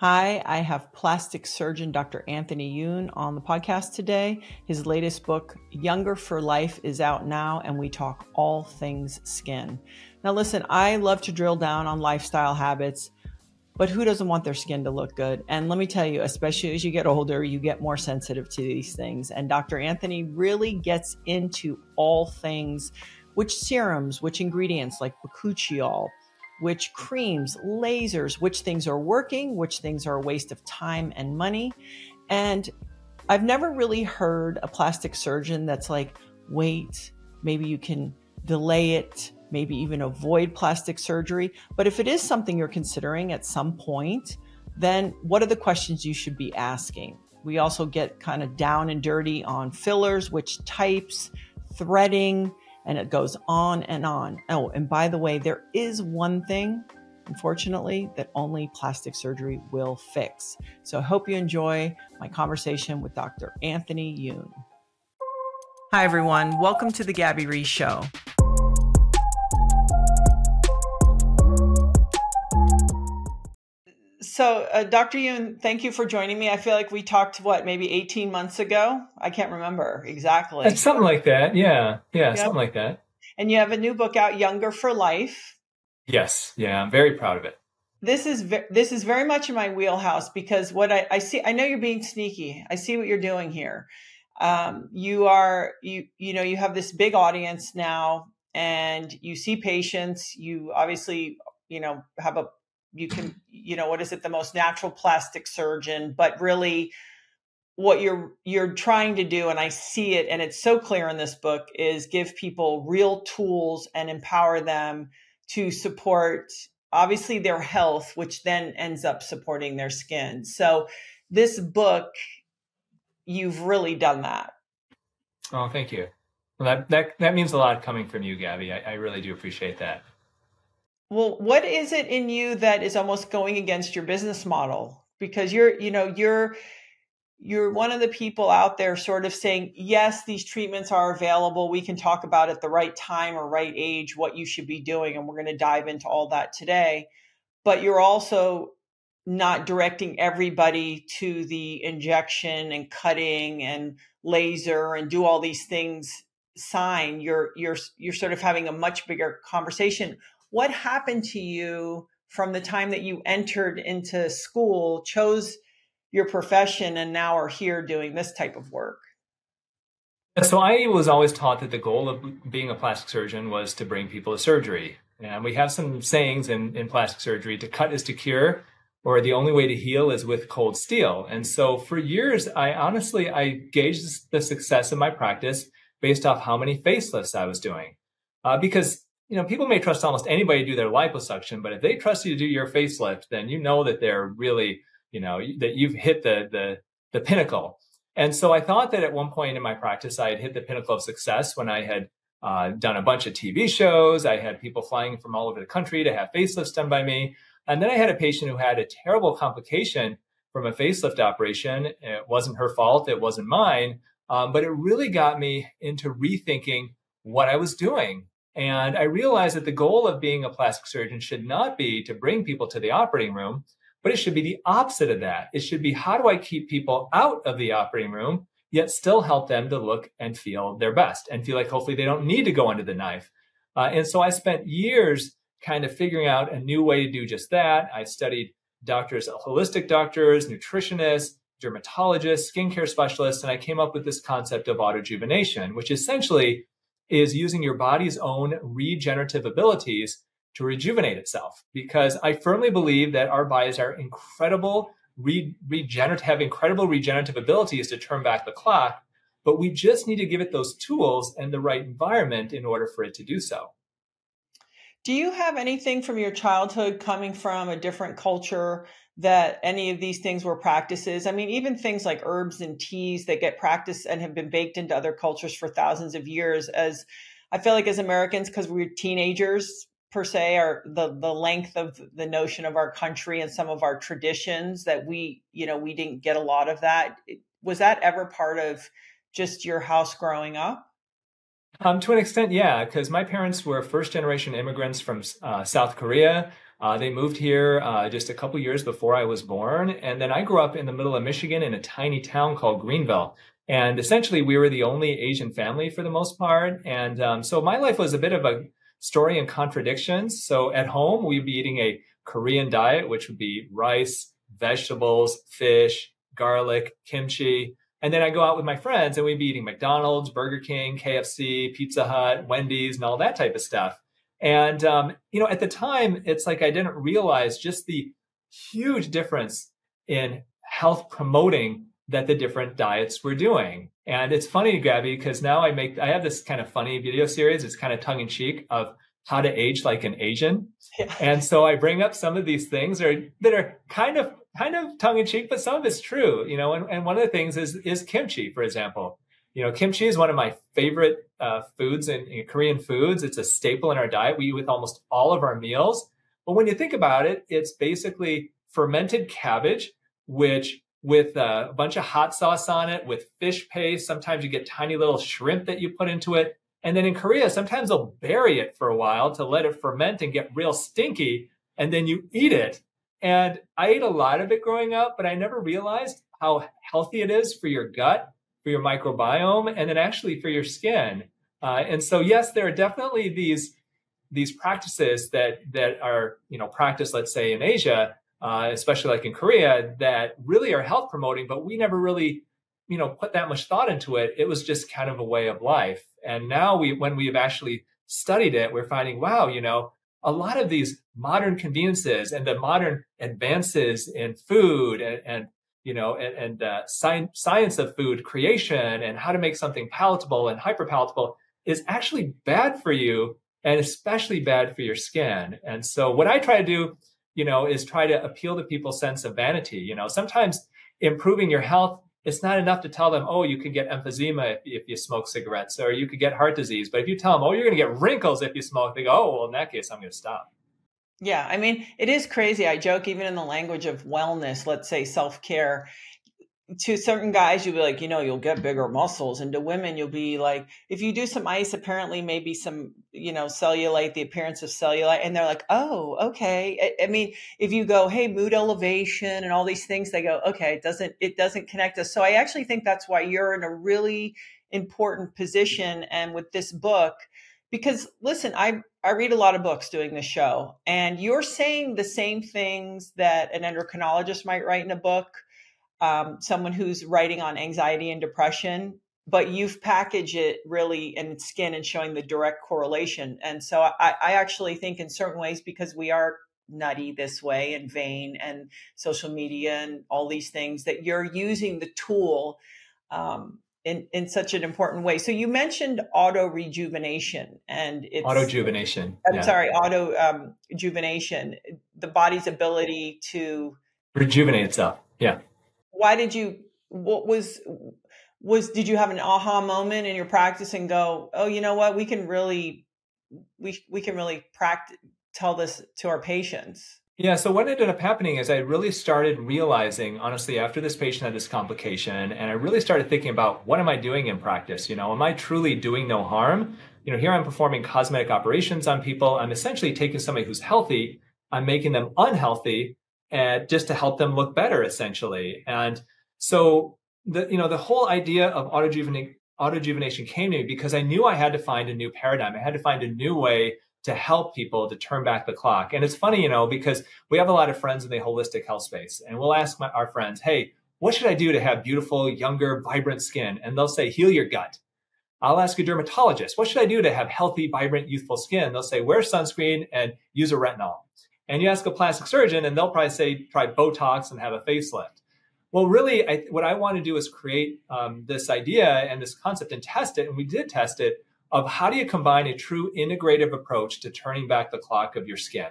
Hi, I have plastic surgeon Dr. Anthony Youn on the podcast today. His latest book, Younger for Life, is out now, and we talk all things skin. Now, listen, I love to drill down on lifestyle habits, but who doesn't want their skin to look good? And let me tell you, especially as you get older, you get more sensitive to these things. And Dr. Anthony really gets into all things which serums, which ingredients like bakuchiol which creams, lasers, which things are working, which things are a waste of time and money. And I've never really heard a plastic surgeon that's like, wait, maybe you can delay it, maybe even avoid plastic surgery. But if it is something you're considering at some point, then what are the questions you should be asking? We also get kind of down and dirty on fillers, which types, threading, and it goes on and on. Oh, and by the way, there is one thing, unfortunately, that only plastic surgery will fix. So I hope you enjoy my conversation with Dr. Anthony Youn. Hi, everyone. Welcome to the Gabby Reece Show. So, uh, Dr. Youn, thank you for joining me. I feel like we talked, what, maybe 18 months ago? I can't remember exactly. It's something like that. Yeah. Yeah. Yep. Something like that. And you have a new book out, Younger for Life. Yes. Yeah. I'm very proud of it. This is ve- this is very much in my wheelhouse because what I, I see, I know you're being sneaky. I see what you're doing here. Um, you are you you know you have this big audience now, and you see patients. You obviously you know have a you can you know what is it the most natural plastic surgeon but really what you're you're trying to do and i see it and it's so clear in this book is give people real tools and empower them to support obviously their health which then ends up supporting their skin. So this book you've really done that. Oh thank you. Well, that, that that means a lot coming from you gabby. I, I really do appreciate that well, what is it in you that is almost going against your business model? Because you're, you know, you're you're one of the people out there sort of saying, yes, these treatments are available. We can talk about at the right time or right age what you should be doing. And we're going to dive into all that today. But you're also not directing everybody to the injection and cutting and laser and do all these things sign. You're you're you're sort of having a much bigger conversation what happened to you from the time that you entered into school, chose your profession, and now are here doing this type of work? So I was always taught that the goal of being a plastic surgeon was to bring people to surgery. And we have some sayings in, in plastic surgery to cut is to cure, or the only way to heal is with cold steel. And so for years, I honestly, I gauged the success of my practice based off how many facelifts I was doing. Uh, because you know, people may trust almost anybody to do their liposuction, but if they trust you to do your facelift, then you know that they're really, you know, that you've hit the the the pinnacle. And so I thought that at one point in my practice, I had hit the pinnacle of success when I had uh, done a bunch of TV shows. I had people flying from all over the country to have facelifts done by me. And then I had a patient who had a terrible complication from a facelift operation. It wasn't her fault. It wasn't mine. Um, but it really got me into rethinking what I was doing and I realized that the goal of being a plastic surgeon should not be to bring people to the operating room, but it should be the opposite of that. It should be how do I keep people out of the operating room, yet still help them to look and feel their best and feel like hopefully they don't need to go under the knife. Uh, and so I spent years kind of figuring out a new way to do just that. I studied doctors, holistic doctors, nutritionists, dermatologists, skincare specialists, and I came up with this concept of autojuvenation, which essentially is using your body's own regenerative abilities to rejuvenate itself. Because I firmly believe that our bodies are incredible, re- regenerate, have incredible regenerative abilities to turn back the clock, but we just need to give it those tools and the right environment in order for it to do so. Do you have anything from your childhood coming from a different culture that any of these things were practices. I mean, even things like herbs and teas that get practiced and have been baked into other cultures for thousands of years. As I feel like as Americans, because we're teenagers per se, are the the length of the notion of our country and some of our traditions that we, you know, we didn't get a lot of that. Was that ever part of just your house growing up? Um, to an extent, yeah, because my parents were first generation immigrants from uh, South Korea Uh, they moved here uh, just a couple years before I was born. And then I grew up in the middle of Michigan in a tiny town called Greenville. And essentially, we were the only Asian family for the most part. And um, so my life was a bit of a story in contradictions. So at home, we'd be eating a Korean diet, which would be rice, vegetables, fish, garlic, kimchi. And then I go out with my friends and we'd be eating McDonald's, Burger King, KFC, Pizza Hut, Wendy's, and all that type of stuff. And, um, you know, at the time, it's like I didn't realize just the huge difference in health promoting that the different diets were doing. And it's funny, Gabby, because now I make, I have this kind of funny video series. It's kind of tongue in cheek of how to age like an Asian. Yeah. And so I bring up some of these things are, that are kind of, kind of tongue in cheek, but some of it's true, you know, and, and one of the things is, is kimchi, for example. You know, kimchi is one of my favorite uh, foods in, in Korean foods. It's a staple in our diet. We eat with almost all of our meals. But when you think about it, it's basically fermented cabbage, which with a bunch of hot sauce on it, with fish paste. Sometimes you get tiny little shrimp that you put into it. And then in Korea, sometimes they'll bury it for a while to let it ferment and get real stinky. And then you eat it. And I ate a lot of it growing up, but I never realized how healthy it is for your gut for your microbiome and then actually for your skin. Uh, and so, yes, there are definitely these these practices that that are you know practiced, let's say in Asia, uh, especially like in Korea, that really are health promoting, but we never really you know put that much thought into it. It was just kind of a way of life. And now we, when we've actually studied it, we're finding, wow, you know, a lot of these modern conveniences and the modern advances in food and, and you know, and, and uh, science, science of food creation and how to make something palatable and hyper palatable is actually bad for you and especially bad for your skin. And so what I try to do, you know, is try to appeal to people's sense of vanity. You know, sometimes improving your health, it's not enough to tell them, oh, you could get emphysema if, if you smoke cigarettes or you could get heart disease. But if you tell them, oh, you're going to get wrinkles if you smoke, they go, oh, well, in that case, I'm going to stop. Yeah, I mean, it is crazy. I joke even in the language of wellness, let's say self care. To certain guys, you'll be like, you know, you'll get bigger muscles. And to women, you'll be like, if you do some ice, apparently maybe some, you know, cellulite, the appearance of cellulite. And they're like, oh, okay. I, I mean, if you go, hey, mood elevation and all these things, they go, okay, it doesn't, it doesn't connect us. So I actually think that's why you're in a really important position. And with this book, because listen, I I read a lot of books doing this show, and you're saying the same things that an endocrinologist might write in a book, um, someone who's writing on anxiety and depression, but you've packaged it really in skin and showing the direct correlation. And so I, I actually think in certain ways, because we are nutty this way and vain and social media and all these things, that you're using the tool um, in, in such an important way. So you mentioned auto rejuvenation and it's auto rejuvenation. I'm yeah. sorry, auto um, rejuvenation, the body's ability to rejuvenate itself. Yeah. Why did you? What was was? Did you have an aha moment in your practice and go, oh, you know what? We can really, we we can really practice tell this to our patients. Yeah, so what ended up happening is I really started realizing, honestly, after this patient had this complication, and I really started thinking about what am I doing in practice? You know, am I truly doing no harm? You know, here I'm performing cosmetic operations on people. I'm essentially taking somebody who's healthy, I'm making them unhealthy, and just to help them look better, essentially. And so the you know the whole idea of autojuvenation autojuvenation came to me because I knew I had to find a new paradigm. I had to find a new way to help people to turn back the clock. And it's funny, you know, because we have a lot of friends in the holistic health space, and we'll ask my, our friends, hey, what should I do to have beautiful, younger, vibrant skin? And they'll say, heal your gut. I'll ask a dermatologist, what should I do to have healthy, vibrant, youthful skin? They'll say, wear sunscreen and use a retinol. And you ask a plastic surgeon, and they'll probably say, try Botox and have a facelift. Well, really, I, what I want to do is create um, this idea and this concept and test it. And we did test it of how do you combine a true integrative approach to turning back the clock of your skin.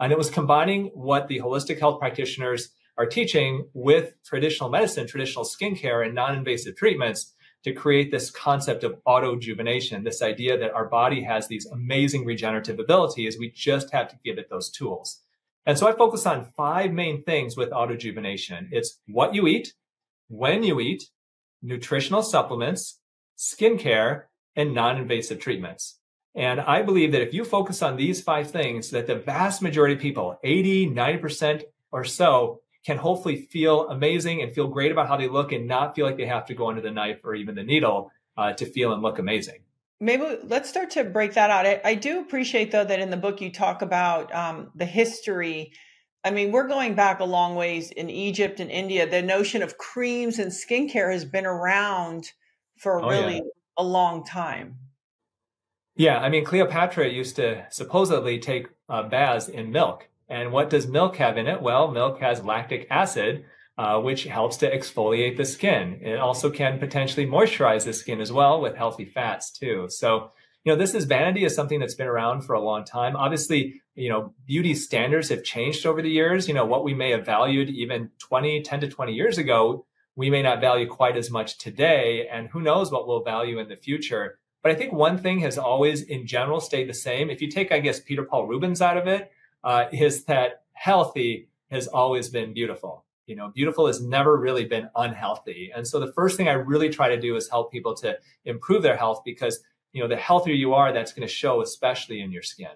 And it was combining what the holistic health practitioners are teaching with traditional medicine, traditional skincare, and non invasive treatments to create this concept of autojuvenation, this idea that our body has these amazing regenerative abilities. We just have to give it those tools. And so I focus on five main things with autojuvenation it's what you eat, when you eat, nutritional supplements, skincare, and non invasive treatments. And I believe that if you focus on these five things, that the vast majority of people, 80, 90% or so, can hopefully feel amazing and feel great about how they look and not feel like they have to go under the knife or even the needle uh, to feel and look amazing. Maybe let's start to break that out. I, I do appreciate, though, that in the book you talk about um, the history. I mean, we're going back a long ways in Egypt and India. The notion of creams and skincare has been around for oh, really yeah. A long time. Yeah, I mean, Cleopatra used to supposedly take uh, baths in milk. And what does milk have in it? Well, milk has lactic acid, uh, which helps to exfoliate the skin. It also can potentially moisturize the skin as well with healthy fats too. So, you know, this is vanity is something that's been around for a long time. Obviously, you know, beauty standards have changed over the years. You know, what we may have valued even 20, 10 to 20 years ago, we may not value quite as much today. And who knows what we'll value in the future. But I think one thing has always, in general, stayed the same. If you take, I guess, Peter Paul Rubens out of it, uh, is that healthy has always been beautiful you know beautiful has never really been unhealthy and so the first thing i really try to do is help people to improve their health because you know the healthier you are that's going to show especially in your skin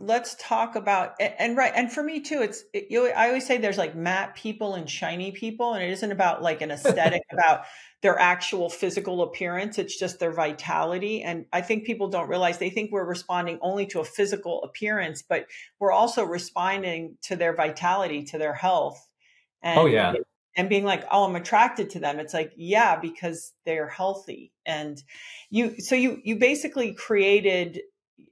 let's talk about and right and for me too it's it, you i always say there's like matte people and shiny people and it isn't about like an aesthetic about their actual physical appearance it's just their vitality and i think people don't realize they think we're responding only to a physical appearance but we're also responding to their vitality to their health and, oh yeah. And being like, oh, I'm attracted to them. It's like, yeah, because they're healthy. And you, so you, you basically created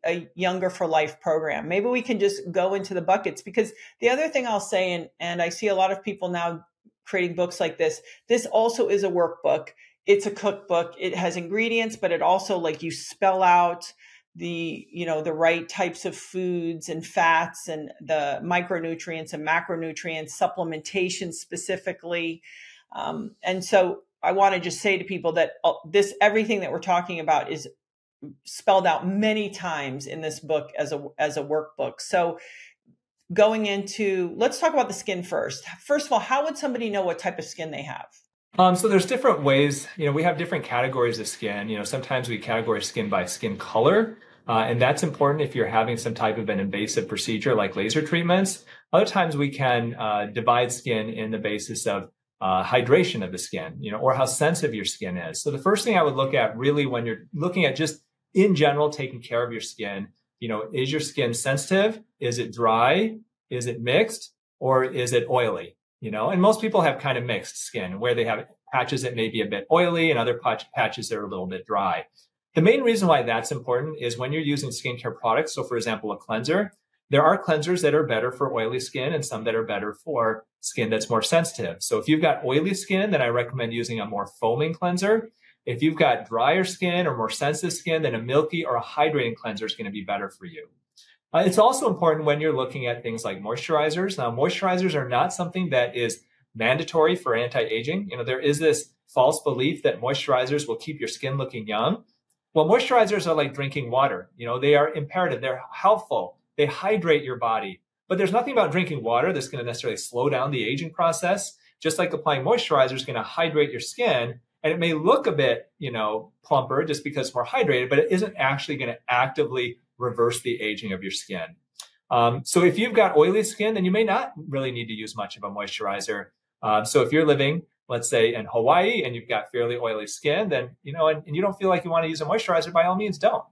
a younger for life program. Maybe we can just go into the buckets because the other thing I'll say, and, and I see a lot of people now creating books like this, this also is a workbook. It's a cookbook. It has ingredients, but it also like you spell out the you know the right types of foods and fats and the micronutrients and macronutrients supplementation specifically um, and so i want to just say to people that uh, this everything that we're talking about is spelled out many times in this book as a as a workbook so going into let's talk about the skin first first of all how would somebody know what type of skin they have um, so there's different ways, you know, we have different categories of skin. You know, sometimes we categorize skin by skin color. Uh, and that's important if you're having some type of an invasive procedure like laser treatments. Other times we can uh, divide skin in the basis of uh, hydration of the skin, you know, or how sensitive your skin is. So the first thing I would look at really when you're looking at just in general taking care of your skin, you know, is your skin sensitive? Is it dry? Is it mixed? Or is it oily? You know, and most people have kind of mixed skin where they have patches that may be a bit oily and other patches that are a little bit dry. The main reason why that's important is when you're using skincare products. So, for example, a cleanser, there are cleansers that are better for oily skin and some that are better for skin that's more sensitive. So, if you've got oily skin, then I recommend using a more foaming cleanser. If you've got drier skin or more sensitive skin, then a milky or a hydrating cleanser is going to be better for you. Uh, it's also important when you're looking at things like moisturizers. Now, moisturizers are not something that is mandatory for anti-aging. You know, there is this false belief that moisturizers will keep your skin looking young. Well, moisturizers are like drinking water. You know, they are imperative. They're helpful. They hydrate your body. But there's nothing about drinking water that's going to necessarily slow down the aging process. Just like applying moisturizer is going to hydrate your skin. And it may look a bit, you know, plumper just because more hydrated, but it isn't actually going to actively reverse the aging of your skin. Um, so if you've got oily skin, then you may not really need to use much of a moisturizer. Uh, so if you're living let's say in Hawaii and you've got fairly oily skin, then, you know, and, and you don't feel like you want to use a moisturizer, by all means, don't.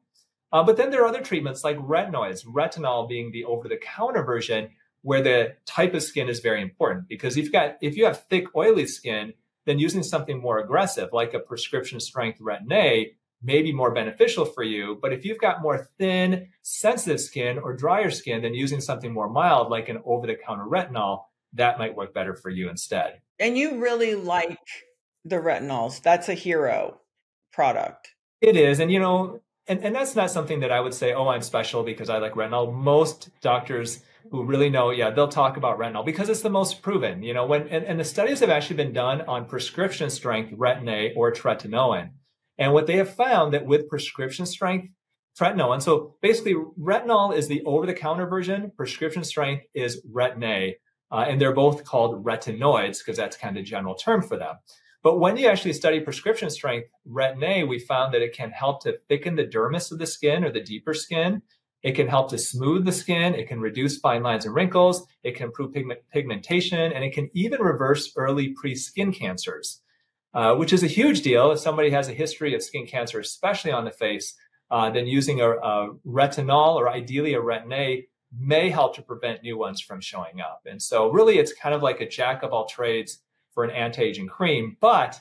Uh, but then there are other treatments like retinoids, retinol being the over the counter version where the type of skin is very important because if you've got, if you have thick, oily skin, then using something more aggressive like a prescription strength retin-A may be more beneficial for you. But if you've got more thin, sensitive skin or drier skin, then using something more mild like an over the counter retinol, that might work better for you instead. And you really like the retinols. That's a hero product. It is. And, you know, and, and that's not something that I would say, oh, I'm special because I like retinol. Most doctors who really know, yeah, they'll talk about retinol because it's the most proven, you know, when, and, and the studies have actually been done on prescription strength retin-A or tretinoin. And what they have found that with prescription strength tretinoin, so basically retinol is the over the counter version, prescription strength is retin-A. Uh, and they're both called retinoids because that's kind of the general term for them. But when you actually study prescription strength retin A, we found that it can help to thicken the dermis of the skin or the deeper skin. It can help to smooth the skin. It can reduce fine lines and wrinkles. It can improve pigment, pigmentation, and it can even reverse early pre-skin cancers, uh, which is a huge deal. If somebody has a history of skin cancer, especially on the face, uh, then using a, a, retinol or ideally a retin A may help to prevent new ones from showing up. And so, really, it's kind of like a jack of all trades for an anti-aging cream, but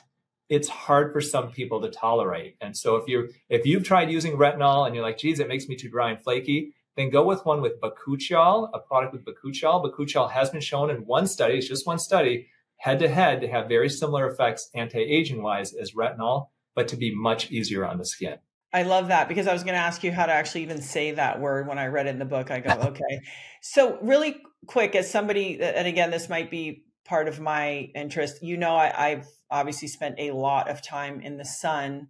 it's hard for some people to tolerate. And so if you if you've tried using retinol and you're like, geez, it makes me too dry and flaky, then go with one with bakuchiol, a product with bakuchiol. Bakuchiol has been shown in one study, it's just one study, head to head to have very similar effects anti-aging wise as retinol, but to be much easier on the skin. I love that because I was going to ask you how to actually even say that word when I read it in the book. I go, okay. so really quick, as somebody, and again, this might be part of my interest. You know, I, have obviously spent a lot of time in the sun.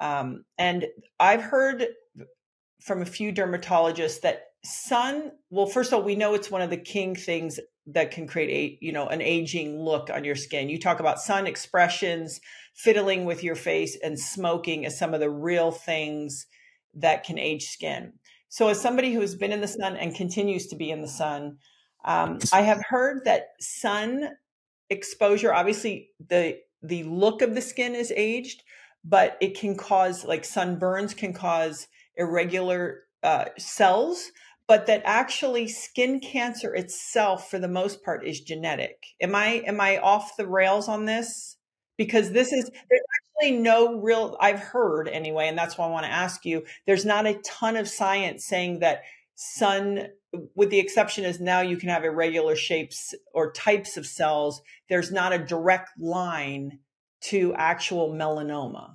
Um, and I've heard from a few dermatologists that sun, well, first of all, we know it's one of the king things that can create a, you know, an aging look on your skin. You talk about sun expressions, fiddling with your face and smoking as some of the real things that can age skin. So as somebody who's been in the sun and continues to be in the sun, um, I have heard that sun exposure, obviously the the look of the skin is aged, but it can cause like sunburns can cause irregular uh, cells, but that actually skin cancer itself, for the most part, is genetic. Am I am I off the rails on this? Because this is there's actually no real. I've heard anyway, and that's why I want to ask you. There's not a ton of science saying that sun with the exception is now you can have irregular shapes or types of cells. There's not a direct line to actual melanoma.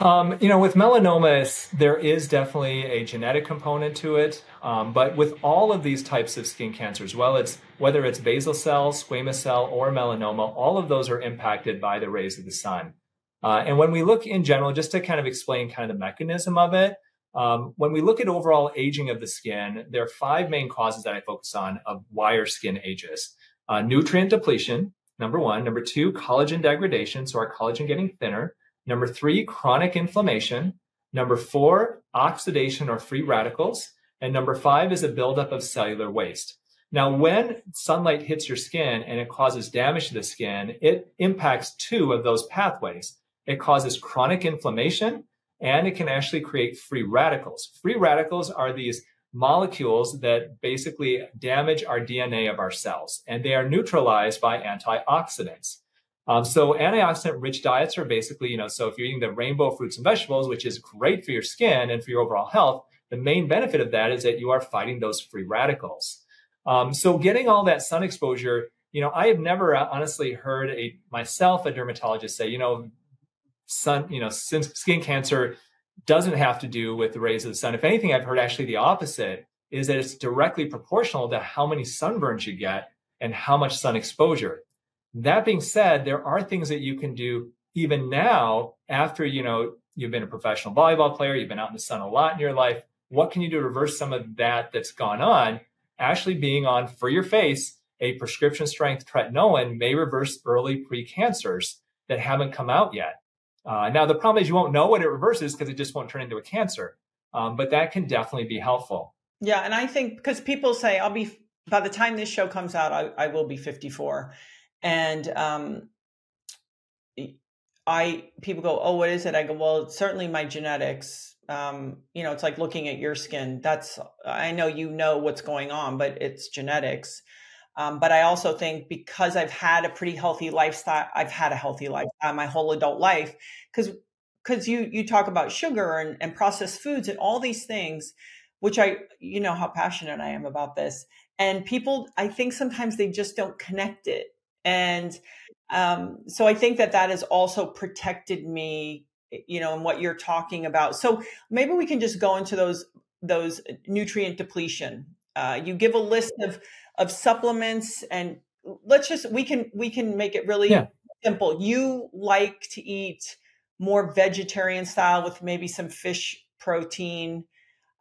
Um, you know, with melanomas, there is definitely a genetic component to it. Um, but with all of these types of skin cancers, well, it's whether it's basal cell, squamous cell, or melanoma, all of those are impacted by the rays of the sun. Uh, and when we look in general, just to kind of explain kind of the mechanism of it, um, when we look at overall aging of the skin, there are five main causes that I focus on of why our skin ages. Uh, nutrient depletion, number one. Number two, collagen degradation, so our collagen getting thinner. Number three, chronic inflammation. Number four, oxidation or free radicals. And number five is a buildup of cellular waste. Now, when sunlight hits your skin and it causes damage to the skin, it impacts two of those pathways. It causes chronic inflammation and it can actually create free radicals. Free radicals are these molecules that basically damage our DNA of our cells, and they are neutralized by antioxidants. Um, so antioxidant rich diets are basically, you know, so if you're eating the rainbow fruits and vegetables, which is great for your skin and for your overall health, the main benefit of that is that you are fighting those free radicals. Um, so getting all that sun exposure, you know, I have never uh, honestly heard a myself a dermatologist say, you know, sun, you know, since skin cancer doesn't have to do with the rays of the sun. If anything, I've heard actually the opposite is that it's directly proportional to how many sunburns you get and how much sun exposure. That being said, there are things that you can do even now after, you know, you've been a professional volleyball player, you've been out in the sun a lot in your life. What can you do to reverse some of that that's gone on? Actually being on for your face, a prescription strength tretinoin may reverse early precancers that haven't come out yet. Uh, now, the problem is you won't know what it reverses because it just won't turn into a cancer. Um, but that can definitely be helpful. Yeah. And I think because people say, I'll be, by the time this show comes out, I, I will be 54. And um, I, people go, oh, what is it? I go, well, certainly my genetics. Um, you know, it's like looking at your skin. That's, I know you know what's going on, but it's genetics. Um, but I also think because I've had a pretty healthy lifestyle, I've had a healthy lifestyle my whole adult life. Because because you you talk about sugar and, and processed foods and all these things, which I you know how passionate I am about this. And people, I think sometimes they just don't connect it. And um, so I think that that has also protected me, you know, in what you're talking about. So maybe we can just go into those those nutrient depletion. Uh, you give a list of of supplements and let's just we can we can make it really yeah. simple you like to eat more vegetarian style with maybe some fish protein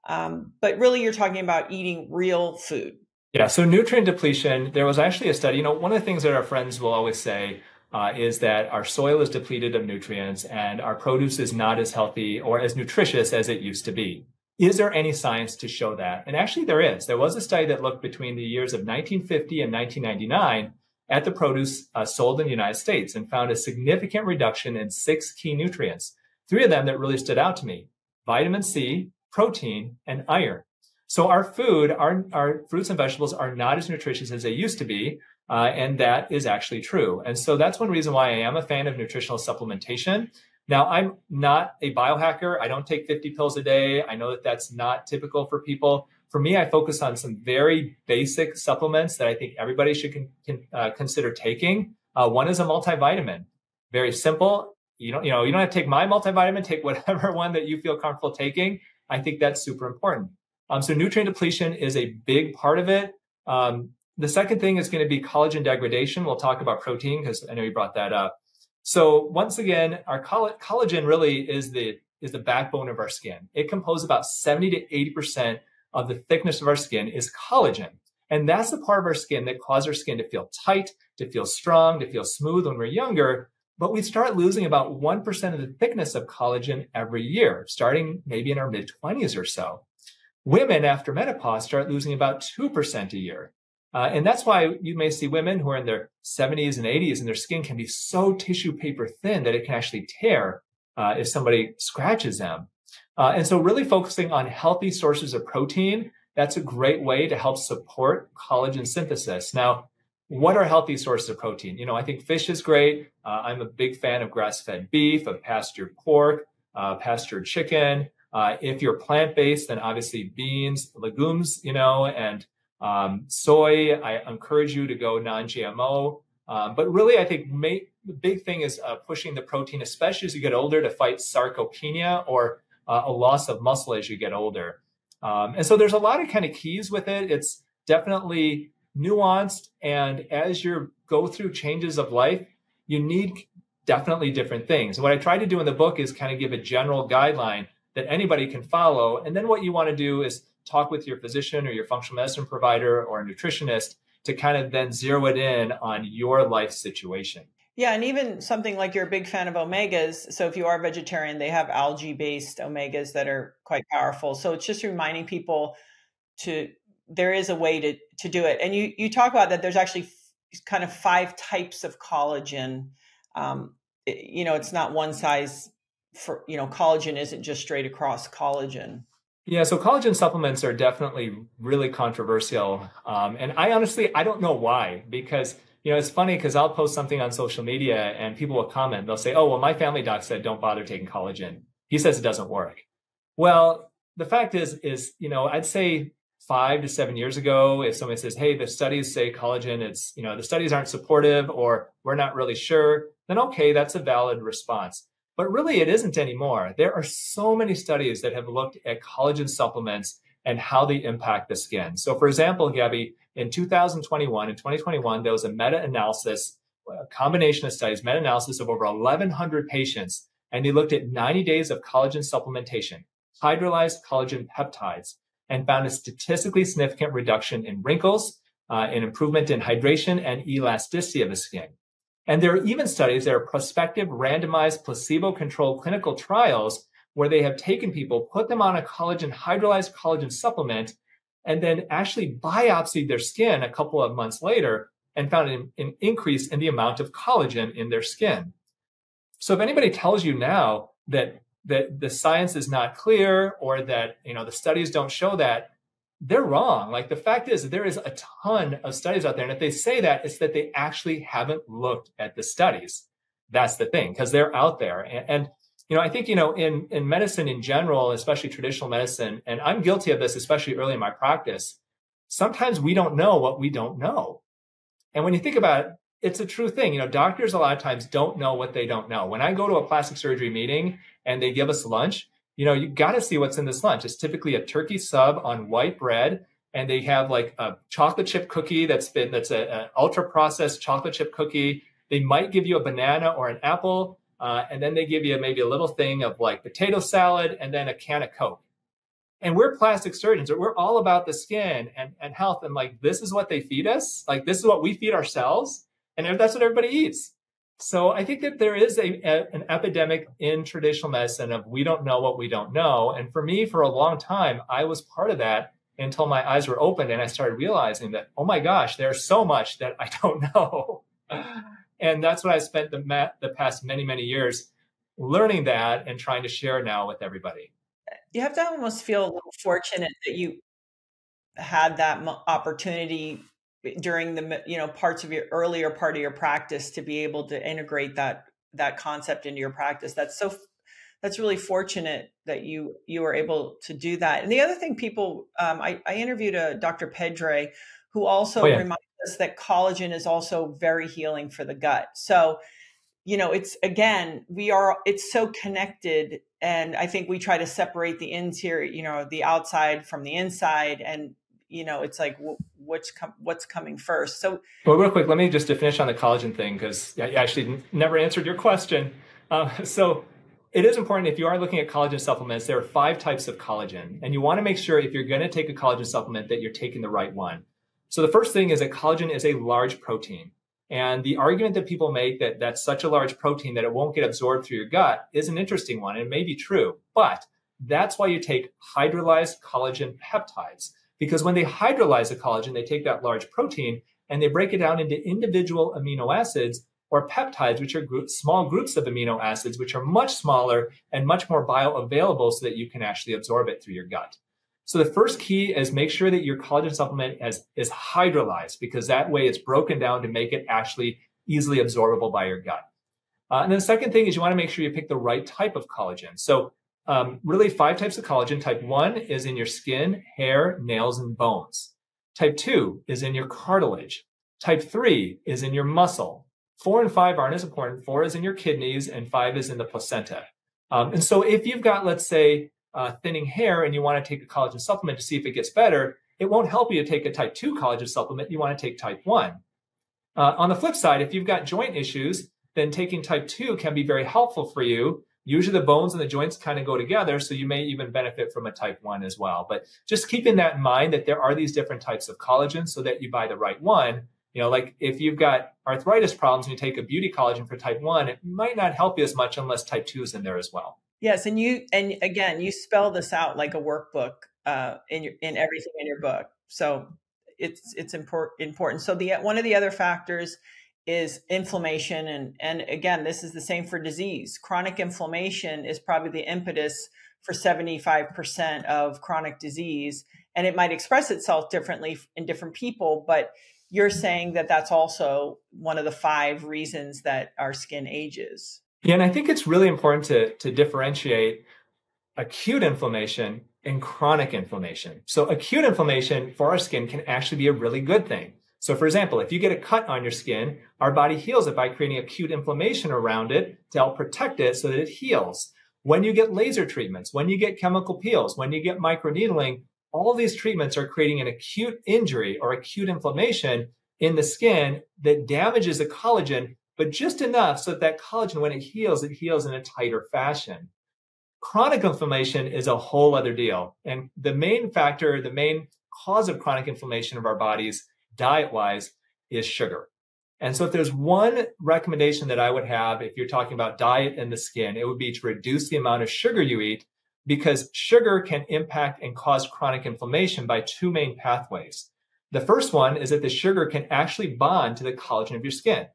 um, but really you're talking about eating real food yeah so nutrient depletion there was actually a study you know one of the things that our friends will always say uh, is that our soil is depleted of nutrients and our produce is not as healthy or as nutritious as it used to be. Is there any science to show that? And actually, there is. There was a study that looked between the years of 1950 and 1999 at the produce uh, sold in the United States and found a significant reduction in six key nutrients. Three of them that really stood out to me vitamin C, protein, and iron. So our food, our, our fruits and vegetables are not as nutritious as they used to be. Uh, and that is actually true. And so that's one reason why I am a fan of nutritional supplementation. Now, I'm not a biohacker. I don't take 50 pills a day. I know that that's not typical for people. For me, I focus on some very basic supplements that I think everybody should uh, consider taking. Uh, one is a multivitamin. Very simple. You don't, you know, you don't have to take my multivitamin. Take whatever one that you feel comfortable taking. I think that's super important. Um, so nutrient depletion is a big part of it. Um, the second thing is going to be collagen degradation. We'll talk about protein because I know you brought that up. So once again, our collagen really is the is the backbone of our skin. It composes about 70 to 80% of the thickness of our skin is collagen. And that's the part of our skin that causes our skin to feel tight, to feel strong, to feel smooth when we're younger. But we start losing about 1% of the thickness of collagen every year, starting maybe in our mid 20s or so. Women after menopause start losing about 2% a year. Uh, and that's why you may see women who are in their 70s and 80s and their skin can be so tissue paper thin that it can actually tear uh, if somebody scratches them. Uh, and so really focusing on healthy sources of protein, that's a great way to help support collagen synthesis. Now, what are healthy sources of protein? You know, I think fish is great. Uh, I'm a big fan of grass-fed beef, of pastured pork, uh, pastured chicken. Uh, if you're plant based, then obviously beans, legumes, you know, and um, soy. I encourage you to go non GMO. Um, but really, I think may, the big thing is uh, pushing the protein, especially as you get older, to fight sarcopenia or uh, a loss of muscle as you get older. Um, and so there's a lot of kind of keys with it. It's definitely nuanced. And as you go through changes of life, you need definitely different things. What I try to do in the book is kind of give a general guideline that anybody can follow. And then what you want to do is talk with your physician or your functional medicine provider or a nutritionist to kind of then zero it in on your life situation. Yeah, and even something like you're a big fan of omegas. So if you are vegetarian, they have algae based omegas that are quite powerful. So it's just reminding people to there is a way to to do it. And you you talk about that there's actually f- kind of five types of collagen. Um, it, you know, it's not one size for you know collagen isn't just straight across collagen yeah so collagen supplements are definitely really controversial um, and i honestly i don't know why because you know it's funny because i'll post something on social media and people will comment. They'll say oh well my family doc said don't bother taking collagen. He says it doesn't work. Well the fact is is you know i'd say five to seven years ago if somebody says hey the studies say collagen it's you know the studies aren't supportive or we're not really sure then okay that's a valid response but really, it isn't anymore. There are so many studies that have looked at collagen supplements and how they impact the skin. So, for example, Gabby, in 2021 and 2021, there was a meta analysis, a combination of studies, meta analysis of over 1,100 patients, and they looked at 90 days of collagen supplementation, hydrolyzed collagen peptides, and found a statistically significant reduction in wrinkles, uh, an improvement in hydration and elasticity of the skin. And there are even studies that are prospective, randomized, placebo controlled clinical trials where they have taken people, put them on a collagen, hydrolyzed collagen supplement, and then actually biopsied their skin a couple of months later and found an, an increase in the amount of collagen in their skin. So if anybody tells you now that that the science is not clear or that you know the studies don't show that they're wrong. Like the fact is, there is a ton of studies out there. And if they say that, it's that they actually haven't looked at the studies. That's the thing, because they're out there. And, and, you know, I think, you know, in, in medicine in general, especially traditional medicine, and I'm guilty of this, especially early in my practice, sometimes we don't know what we don't know. And when you think about it, it's a true thing. You know, doctors a lot of times don't know what they don't know. When I go to a plastic surgery meeting and they give us lunch, you know, you got to see what's in this lunch. It's typically a turkey sub on white bread, and they have like a chocolate chip cookie that's been that's an ultra processed chocolate chip cookie. They might give you a banana or an apple, uh, and then they give you maybe a little thing of like potato salad and then a can of Coke. And we're plastic surgeons. We're all about the skin and, and health. And like, this is what they feed us. Like, this is what we feed ourselves. And that's what everybody eats. So I think that there is a, a, an epidemic in traditional medicine of we don't know what we don't know. And for me, for a long time, I was part of that until my eyes were opened and I started realizing that, oh my gosh, there's so much that I don't know. and that's what I spent the, the past many, many years learning that and trying to share now with everybody. You have to almost feel a little fortunate that you had that opportunity during the you know parts of your earlier part of your practice to be able to integrate that that concept into your practice. That's so that's really fortunate that you you were able to do that. And the other thing people um, I, I, interviewed a dr pedre who also oh, yeah. reminded us that collagen is also very healing for the gut. So you know it's again we are it's so connected and i think we try to separate the interior you know the outside from the inside and you know it's like what's com- what's coming first so well real quick let me just to finish on the collagen thing because i actually never answered your question uh, so it is important if you are looking at collagen supplements there are five types of collagen and you want to make sure if you're going to take a collagen supplement that you're taking the right one so the first thing is that collagen is a large protein and the argument that people make that that's such a large protein that it won't get absorbed through your gut is an interesting one. And it may be true, but that's why you take hydrolyzed collagen peptides. Because when they hydrolyze the collagen, they take that large protein and they break it down into individual amino acids or peptides, which are group, small groups of amino acids, which are much smaller and much more bioavailable so that you can actually absorb it through your gut. So the first key is make sure that your collagen supplement has, is hydrolyzed because that way it's broken down to make it actually easily absorbable by your gut. Uh, and then the second thing is you want to make sure you pick the right type of collagen. So um, really five types of collagen. Type one is in your skin, hair, nails, and bones. Type two is in your cartilage. Type three is in your muscle. Four and five aren't as important. Four is in your kidneys, and five is in the placenta. Um, and so, if you've got, let's say, uh, thinning hair and you want to take a collagen supplement to see if it gets better, it won't help you to take a type 2 collagen supplement. You want to take type 1. Uh, on the flip side, if you've got joint issues, then taking type 2 can be very helpful for you Usually the bones and the joints kind of go together, so you may even benefit from a type 1 as well. But just keeping that in mind that there are these different types of collagen so that you buy the right one. You know, like if you've got arthritis problems and you take a beauty collagen for type 1, it might not help you as much unless type 2 is in there as well. Yes, and you and again, you spell this out like a workbook uh, in your in everything in your book. So it's it's important important. So the one of the other factors is inflammation and and again this is the same for disease. Chronic inflammation is probably the impetus for 75% of chronic disease and it might express itself differently in different people but you're saying that that's also one of the five reasons that our skin ages. Yeah and i think it's really important to to differentiate acute inflammation and chronic inflammation. So acute inflammation for our skin can actually be a really good thing so, for example, if you get a cut on your skin, our body heals it by creating acute inflammation around it to help protect it so that it heals. When you get laser treatments, when you get chemical peels, when you get microneedling, all these treatments are creating an acute injury or acute inflammation in the skin that damages the collagen, but just enough so that that collagen, when it heals, it heals in a tighter fashion. Chronic inflammation is a whole other deal. And the main factor, the main cause of chronic inflammation of our bodies diet wise is sugar. And so if there's one recommendation that I would have, if you're talking about diet and the skin, it would be to reduce the amount of sugar you eat because sugar can impact and cause chronic inflammation by two main pathways. The first one is that the sugar can actually bond to the collagen of your skin.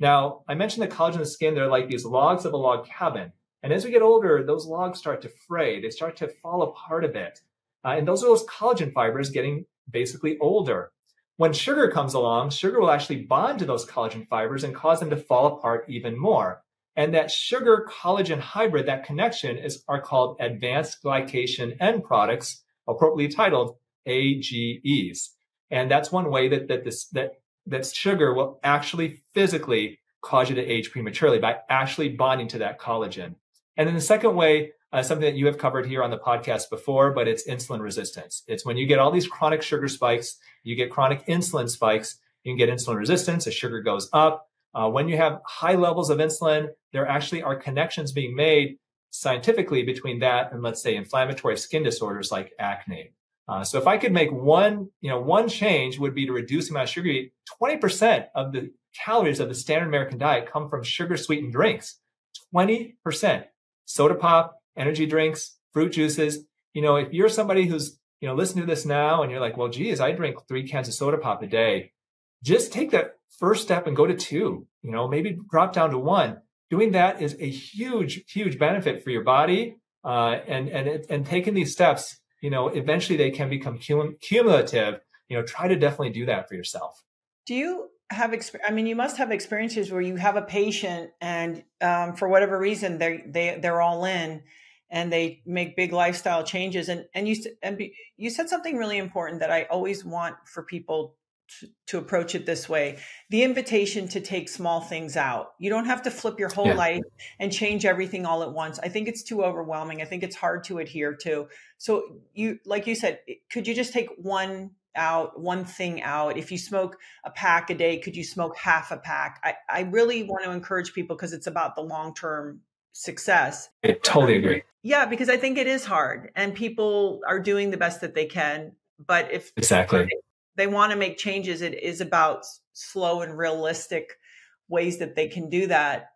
Now, I mentioned the collagen of the skin, they're like these logs of a log cabin. And as we get older, those logs start to fray, they start to fall apart a bit. Uh, and those are those collagen fibers getting basically older. When sugar comes along, sugar will actually bond to those collagen fibers and cause them to fall apart even more. And that sugar collagen hybrid, that connection is are called advanced glycation end products, appropriately titled AGEs. And that's one way that, that this, that, that sugar will actually physically cause you to age prematurely by actually bonding to that collagen. And then the second way uh, something that you have covered here on the podcast before, but it's insulin resistance. It's when you get all these chronic sugar spikes, you get chronic insulin spikes, you can get insulin resistance, the sugar goes up. Uh, when you have high levels of insulin, there actually are connections being made scientifically between that and, let's say, inflammatory skin disorders like acne. Uh, so if I could make one, you know, one change would be to reduce the amount of sugar you eat. 20% of the calories of the standard American diet come from sugar sweetened drinks. 20%. Soda pop, energy drinks, fruit juices. You know, if you're somebody who's, you know, listening to this now and you're like, well, geez, I drink three cans of soda pop a day. Just take that first step and go to two, you know, maybe drop down to one. Doing that is a huge, huge benefit for your body. Uh, and, and, and taking these steps, you know, eventually they can become cum- cumulative. You know, try to definitely do that for yourself. Do you have experience? I mean, you must have experiences where you have a patient and um, for whatever reason, they they they're all in and they make big lifestyle changes. And, and you, and you said something really important that I always want for people to, to, approach it this way the invitation to take small things out. You don't have to flip your whole yeah. life and change everything all at once. I think it's too overwhelming. I think it's hard to adhere to. So you like you said could you just take one out one thing out? If you smoke a pack a day could you smoke half a pack? I, I really want to encourage people because it's about the long term success i totally agree yeah because i think it is hard and people are doing the best that they can but if exactly they want to make changes, it is about slow and realistic ways that they can do that.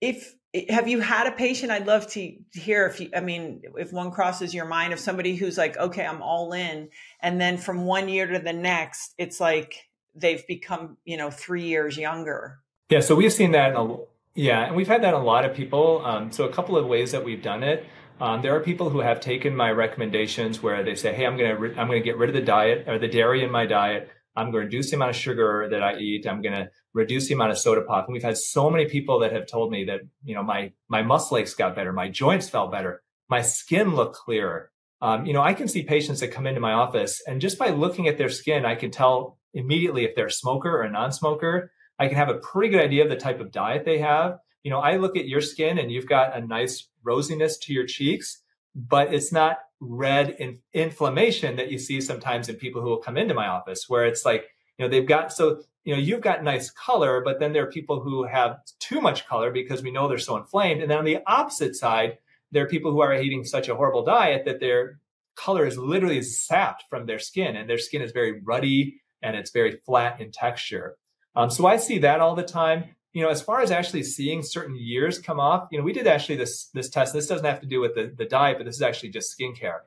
If have you had a patient? I'd love to hear if you, I mean, if one crosses your mind of somebody who's like, okay, I'm all in. And then from one year to the next, it's like they've become, you know, three years younger. Yeah. So we've seen that. A, yeah. And we've had that a lot of people. Um, so a couple of ways that we've done it. Um, there are people who have taken my recommendations where they say, "Hey, I'm going to re- I'm going to get rid of the diet or the dairy in my diet. I'm going to reduce the amount of sugar that I eat. I'm going to reduce the amount of soda pop." And we've had so many people that have told me that you know my my muscle aches got better, my joints felt better, my skin looked clearer. Um, you know, I can see patients that come into my office, and just by looking at their skin, I can tell immediately if they're a smoker or a non-smoker. I can have a pretty good idea of the type of diet they have. You know, I look at your skin, and you've got a nice rosiness to your cheeks, but it's not red in, inflammation that you see sometimes in people who will come into my office where it's like, you know, they've got, so, you know, you've got nice color, but then there are people who have too much color because we know they're so inflamed. And then on the opposite side, there are people who are eating such a horrible diet that their color is literally sapped from their skin and their skin is very ruddy and it's very flat in texture. Um, so I see that all the time you know, as far as actually seeing certain years come off, you know, we did actually this this test. This doesn't have to do with the, the diet, but this is actually just skincare,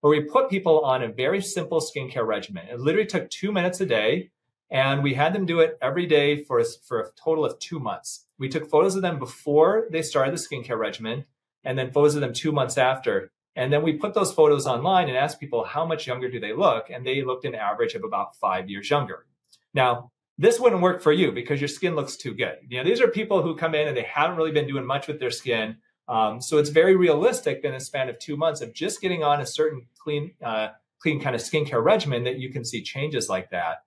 where we put people on a very simple skincare regimen. It literally took two minutes a day, and we had them do it every day for for a total of two months. We took photos of them before they started the skincare regimen, and then photos of them two months after. And then we put those photos online and asked people how much younger do they look, and they looked an average of about five years younger. Now, this wouldn't work for you because your skin looks too good. You know, these are people who come in and they haven't really been doing much with their skin. Um, so it's very realistic in a span of two months of just getting on a certain clean, uh, clean kind of skincare regimen that you can see changes like that.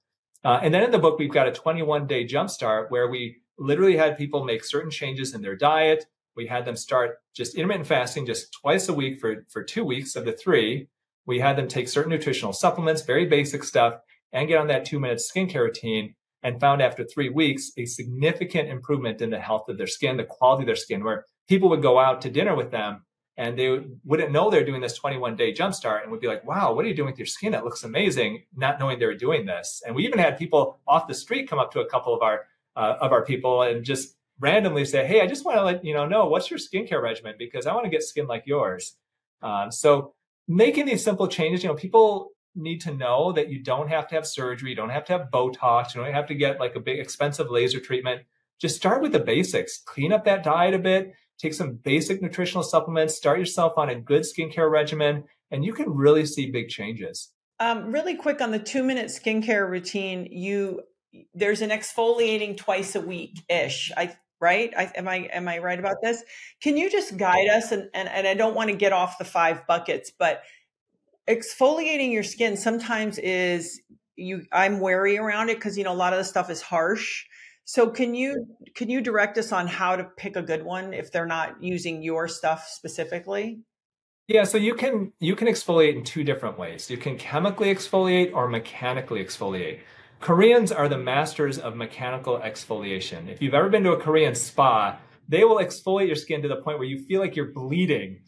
Uh, and then in the book, we've got a 21 day jumpstart where we literally had people make certain changes in their diet. We had them start just intermittent fasting just twice a week for, for two weeks of the three. We had them take certain nutritional supplements, very basic stuff, and get on that two minute skincare routine and found after three weeks a significant improvement in the health of their skin, the quality of their skin, where people would go out to dinner with them and they wouldn't know they're doing this 21 day jumpstart and would be like, wow, what are you doing with your skin? It looks amazing, not knowing they were doing this. And we even had people off the street come up to a couple of our uh, of our people and just randomly say, hey, I just want to let you know, know what's your skincare regimen because I want to get skin like yours. Um, so making these simple changes, you know, people need to know that you don't have to have surgery, you don't have to have Botox, you don't have to get like a big expensive laser treatment. Just start with the basics. Clean up that diet a bit, take some basic nutritional supplements, start yourself on a good skincare regimen, and you can really see big changes. Um, really quick on the two minute skincare routine, you there's an exfoliating twice a week ish. I right? I, am I am I right about this? Can you just guide us? And, and and I don't want to get off the five buckets, but exfoliating your skin sometimes is you i'm wary around it because you know a lot of the stuff is harsh. So can you can you direct us on how to pick a good one if they're not using your stuff specifically? Yeah so you can you can exfoliate in two different ways. You can chemically exfoliate or mechanically exfoliate. Koreans are the masters of mechanical exfoliation. If you've ever been to a korean spa they will exfoliate your skin to the point where you feel like you're bleeding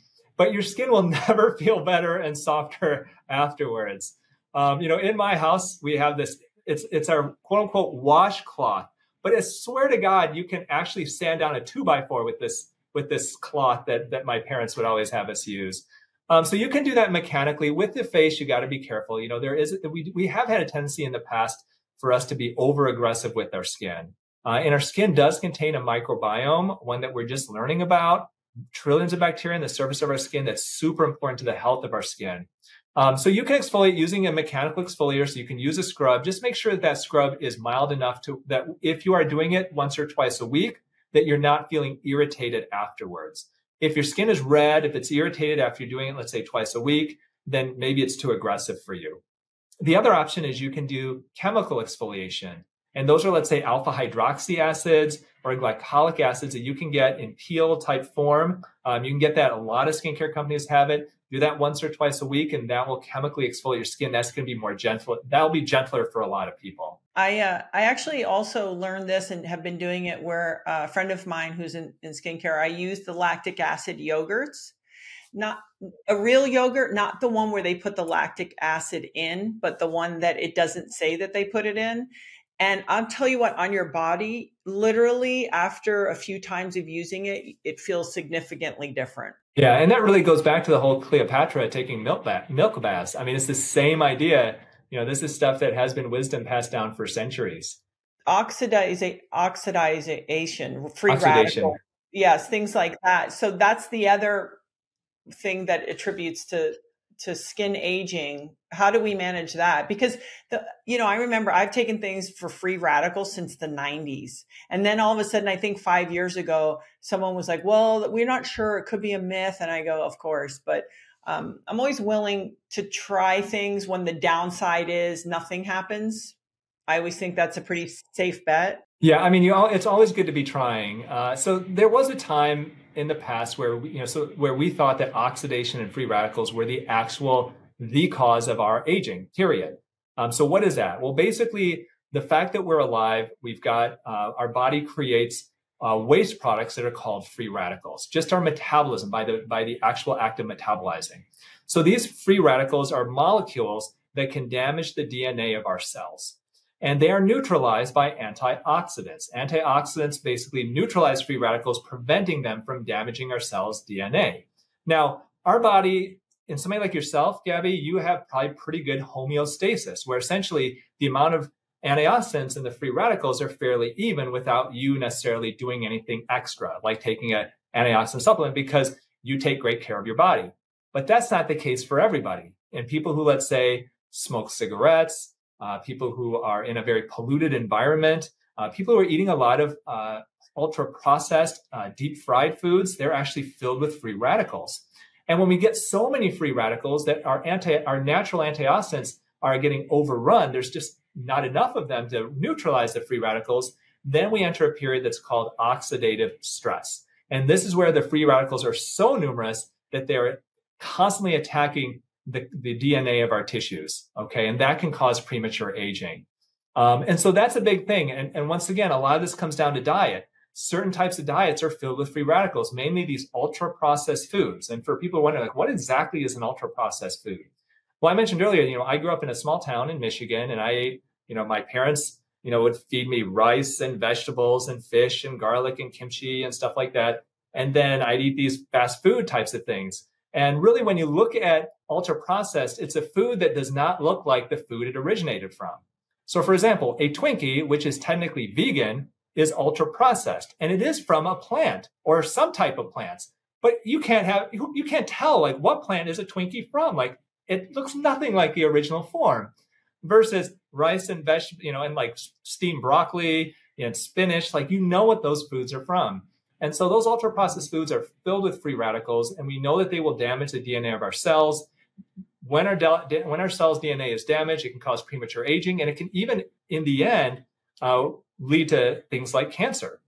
but your skin will never feel better and softer afterwards. Um, you know, in my house, we have this, it's, it's our quote unquote washcloth, but I swear to God, you can actually sand down a two by four with this, with this cloth that, that my parents would always have us use. Um, so you can do that mechanically with the face. You got to be careful. You know, there is, we, we have had a tendency in the past for us to be over aggressive with our skin. Uh, and our skin does contain a microbiome, one that we're just learning about, trillions of bacteria in the surface of our skin that's super important to the health of our skin. Um, so you can exfoliate using a mechanical exfoliator. So you can use a scrub. Just make sure that that scrub is mild enough to that if you are doing it once or twice a week, that you're not feeling irritated afterwards. If your skin is red, if it's irritated after you're doing it, let's say twice a week, then maybe it's too aggressive for you. The other option is you can do chemical exfoliation. And those are, let's say, alpha hydroxy acids or glycolic acids that you can get in peel type form. Um, you can get that. A lot of skincare companies have it. Do that once or twice a week, and that will chemically exfoliate your skin. That's going to be more gentle. That'll be gentler for a lot of people. I uh, I actually also learned this and have been doing it. Where a friend of mine who's in, in skincare, I use the lactic acid yogurts, not a real yogurt, not the one where they put the lactic acid in, but the one that it doesn't say that they put it in. And I'll tell you what, on your body, literally after a few times of using it, it feels significantly different. Yeah, and that really goes back to the whole Cleopatra taking milk bath, milk baths. I mean, it's the same idea. You know, this is stuff that has been wisdom passed down for centuries. Oxidization, oxidization, free Oxidation. radical. Yes, things like that. So that's the other thing that attributes to to skin aging how do we manage that? Because the you know i remember i've taken things for free radicals since the 90s and then all of a sudden i think 5 years ago someone was like well we're not sure. It could be a myth. And i go of course. But um, i'm always willing to try things when the downside is nothing happens. I always think that's a pretty safe bet. Yeah i mean you all, it's always good to be trying. Uh, so there was a time in the past where we, you know, so where we thought that oxidation and free radicals were the actual the cause of our aging. Period. Um, so what is that? Well, basically, the fact that we're alive, we've got uh, our body creates uh, waste products that are called free radicals. Just our metabolism by the by the actual act of metabolizing. So these free radicals are molecules that can damage the DNA of our cells and they are neutralized by antioxidants. Antioxidants basically neutralize free radicals, preventing them from damaging our cells' DNA. Now, our body, in somebody like yourself, Gabby, you have probably pretty good homeostasis, where essentially the amount of antioxidants and the free radicals are fairly even without you necessarily doing anything extra, like taking an antioxidant supplement, because you take great care of your body. But that's not the case for everybody. And people who, let's say, smoke cigarettes, uh, people who are in a very polluted environment, uh, people who are eating a lot of uh, ultra processed, uh, deep fried foods, they're actually filled with free radicals. And when we get so many free radicals that our anti, our natural antioxidants are getting overrun, there's just not enough of them to neutralize the free radicals. Then we enter a period that's called oxidative stress. And this is where the free radicals are so numerous that they're constantly attacking the, the DNA of our tissues. Okay. And that can cause premature aging. Um, and so that's a big thing. And, and once again, a lot of this comes down to diet. Certain types of diets are filled with free radicals, mainly these ultra processed foods. And for people wondering, like, what exactly is an ultra processed food? Well, I mentioned earlier, you know, I grew up in a small town in Michigan and I ate, you know, my parents, you know, would feed me rice and vegetables and fish and garlic and kimchi and stuff like that. And then I'd eat these fast food types of things. And really, when you look at ultra processed, it's a food that does not look like the food it originated from. So, for example, a Twinkie, which is technically vegan, is ultra processed and it is from a plant or some type of plants. But you can't have, you can't tell like what plant is a Twinkie from. Like it looks nothing like the original form versus rice and vegetable, you know, and like steamed broccoli and spinach. Like you know what those foods are from. And so those ultra processed foods are filled with free radicals, and we know that they will damage the DNA of our cells. When our, when our cells' DNA is damaged, it can cause premature aging, and it can even, in the end, uh, lead to things like cancer.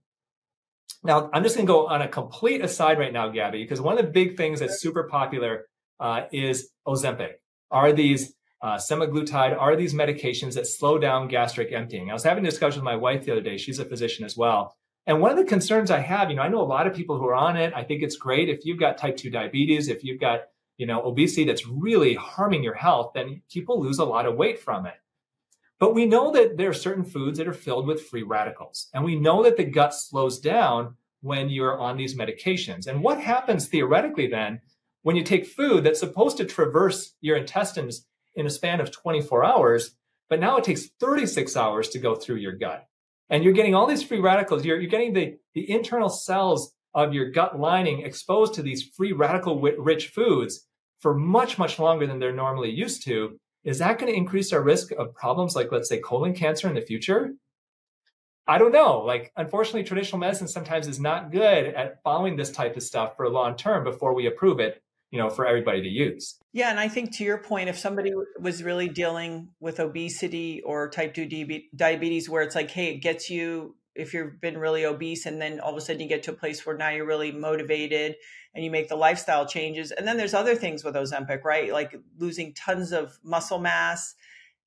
Now, I'm just going to go on a complete aside right now, Gabby, because one of the big things that's super popular uh, is Ozempic. Are these uh, semaglutide? Are these medications that slow down gastric emptying? I was having a discussion with my wife the other day. She's a physician as well And one of the concerns I have, you know, I know a lot of people who are on it. I think it's great if you've got type 2 diabetes, if you've got, you know, obesity that's really harming your health, then people lose a lot of weight from it. But we know that there are certain foods that are filled with free radicals. And we know that the gut slows down when you're on these medications. And what happens theoretically then when you take food that's supposed to traverse your intestines in a span of 24 hours, but now it takes 36 hours to go through your gut? And you're getting all these free radicals. You're, you're getting the, the internal cells of your gut lining exposed to these free radical rich foods for much, much longer than they're normally used to. Is that going to increase our risk of problems like, let's say, colon cancer in the future? I don't know. Like, unfortunately, traditional medicine sometimes is not good at following this type of stuff for long term before we approve it, you know, for everybody to use. Yeah, and I think to your point, if somebody was really dealing with obesity or type two diabetes, where it's like, hey, it gets you if you've been really obese, and then all of a sudden you get to a place where now you're really motivated and you make the lifestyle changes, and then there's other things with Ozempic, right? Like losing tons of muscle mass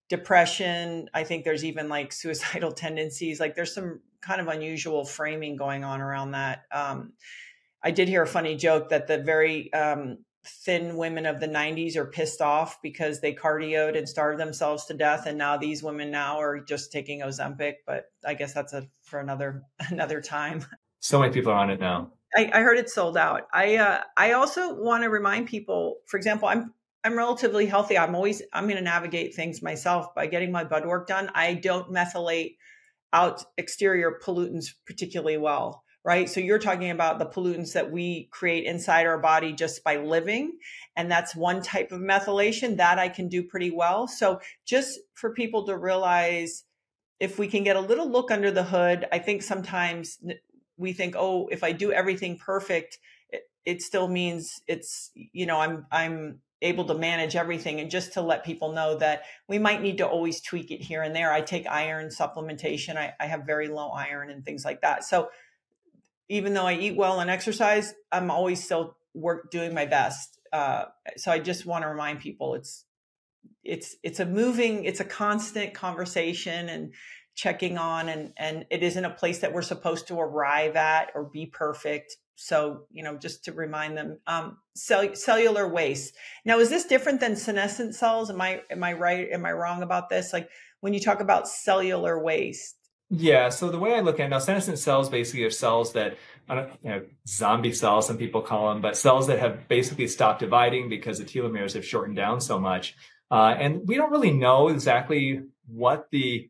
depression. I think there's even like suicidal tendencies. Like there's some kind of unusual framing going on around that. Um, I did hear a funny joke that the very um, thin women of the 90s are pissed off because they cardioed and starved themselves to death and now these women now are just taking ozempic but i guess that's a for another another time so many people are on it now i, I heard it sold out i uh, i also want to remind people for example i'm I'm relatively healthy. I'm always I'm going to navigate things myself by getting my blood work done. I don't methylate out exterior pollutants particularly well, right? So you're talking about the pollutants that we create inside our body just by living, and that's one type of methylation that I can do pretty well. So just for people to realize if we can get a little look under the hood, I think sometimes we think, "Oh, if I do everything perfect, it, it still means it's, you know, I'm I'm able to manage everything and just to let people know that we might need to always tweak it here and there i take iron supplementation I, I, have very low iron and things like that so even though i eat well and exercise i'm always still work doing my best uh, so i just want to remind people it's it's it's a moving it's a constant conversation and checking on and and it isn't a place that we're supposed to arrive at or be perfect. So you know just to remind them um, cell, cellular waste. Now is this different than senescent cells? Am i am i right? Am i wrong about this? Like when you talk about cellular waste yeah so the way i look at it now senescent cells basically are cells that you know, zombie cells, some people call them, but cells that have basically stopped dividing because the telomeres have shortened down so much. Uh, and we don't really know exactly what the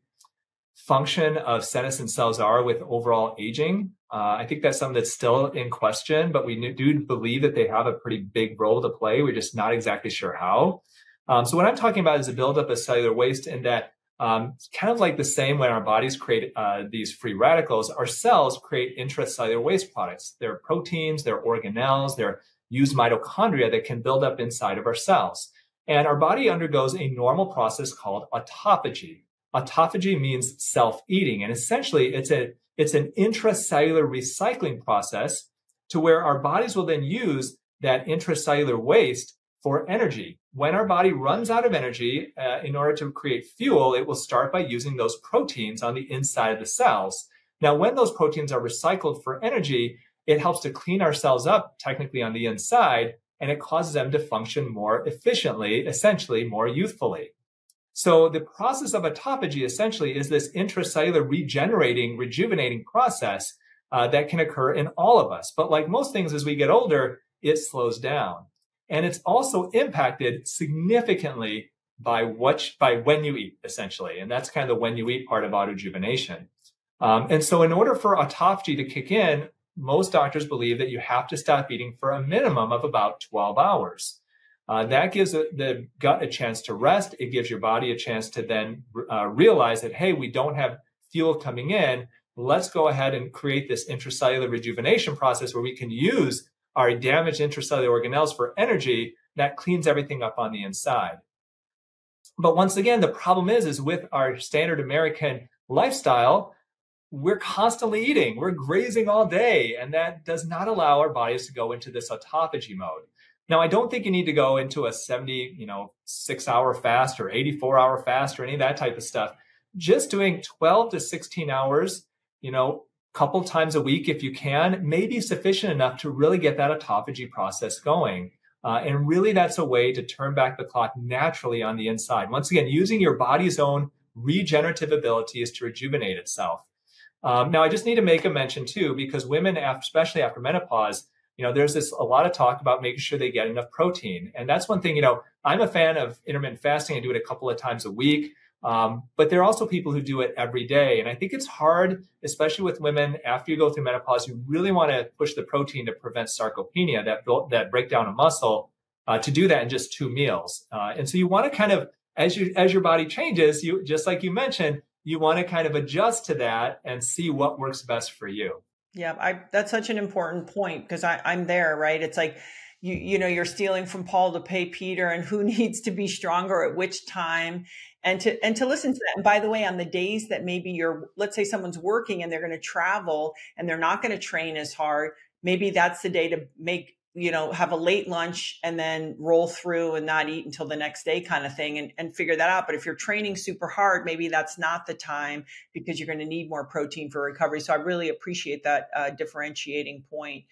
function of senescent cells are with overall aging. Uh, I think that's something that's still in question, but we do believe that they have a pretty big role to play. We're just not exactly sure how. Um, so what I'm talking about is the buildup of cellular waste, and that um, it's kind of like the same when our bodies create uh, these free radicals. Our cells create intracellular waste products. They're proteins, they're organelles, they're used mitochondria that can build up inside of our cells. And our body undergoes a normal process called autophagy. Autophagy means self-eating, and essentially it's a it's an intracellular recycling process to where our bodies will then use that intracellular waste for energy. When our body runs out of energy, uh, in order to create fuel, it will start by using those proteins on the inside of the cells. Now, when those proteins are recycled for energy, it helps to clean our cells up technically on the inside, and it causes them to function more efficiently, essentially more youthfully. So the process of autophagy essentially is this intracellular regenerating, rejuvenating process uh, that can occur in all of us. But like most things, as we get older, it slows down, and it's also impacted significantly by what by when you eat, essentially, and that's kind of the when you eat part of autojuvenation. Um, and so, in order for autophagy to kick in, most doctors believe that you have to stop eating for a minimum of about 12 hours. Uh, that gives the gut a chance to rest. It gives your body a chance to then uh, realize that, hey, we don't have fuel coming in. Let's go ahead and create this intracellular rejuvenation process where we can use our damaged intracellular organelles for energy that cleans everything up on the inside. But once again, the problem is, is with our standard American lifestyle, we're constantly eating, we're grazing all day, and that does not allow our bodies to go into this autophagy mode. Now, I don't think you need to go into a 70, you know, six hour fast or 84 hour fast or any of that type of stuff. Just doing 12 to 16 hours, you know, couple times a week if you can may be sufficient enough to really get that autophagy process going. Uh, and really, that's a way to turn back the clock naturally on the inside. Once again, using your body's own regenerative abilities to rejuvenate itself. Um, now, I just need to make a mention too, because women, especially after menopause, you know, there's this a lot of talk about making sure they get enough protein. And that's one thing, you know, I'm a fan of intermittent fasting. I do it a couple of times a week. Um, but there are also people who do it every day. And I think it's hard, especially with women after you go through menopause, you really want to push the protein to prevent sarcopenia, that, that breakdown of muscle, uh, to do that in just two meals. Uh, and so you want to kind of, as you, as your body changes, you, just like you mentioned, you want to kind of adjust to that and see what works best for you. Yeah, I, that's such an important point because I'm there, right? It's like, you you know you're stealing from paul to pay peter and who needs to be stronger at which time and to and to listen to that. And by the way on the days that maybe you're let's say someone's working and they're going to travel and they're not going to train as hard maybe that's the day to make you know have a late lunch and then roll through and not eat until the next day kind of thing and, and figure that out. But if you're training super hard maybe that's not the time because you're going to need more protein for recovery. So i really appreciate that uh, differentiating point.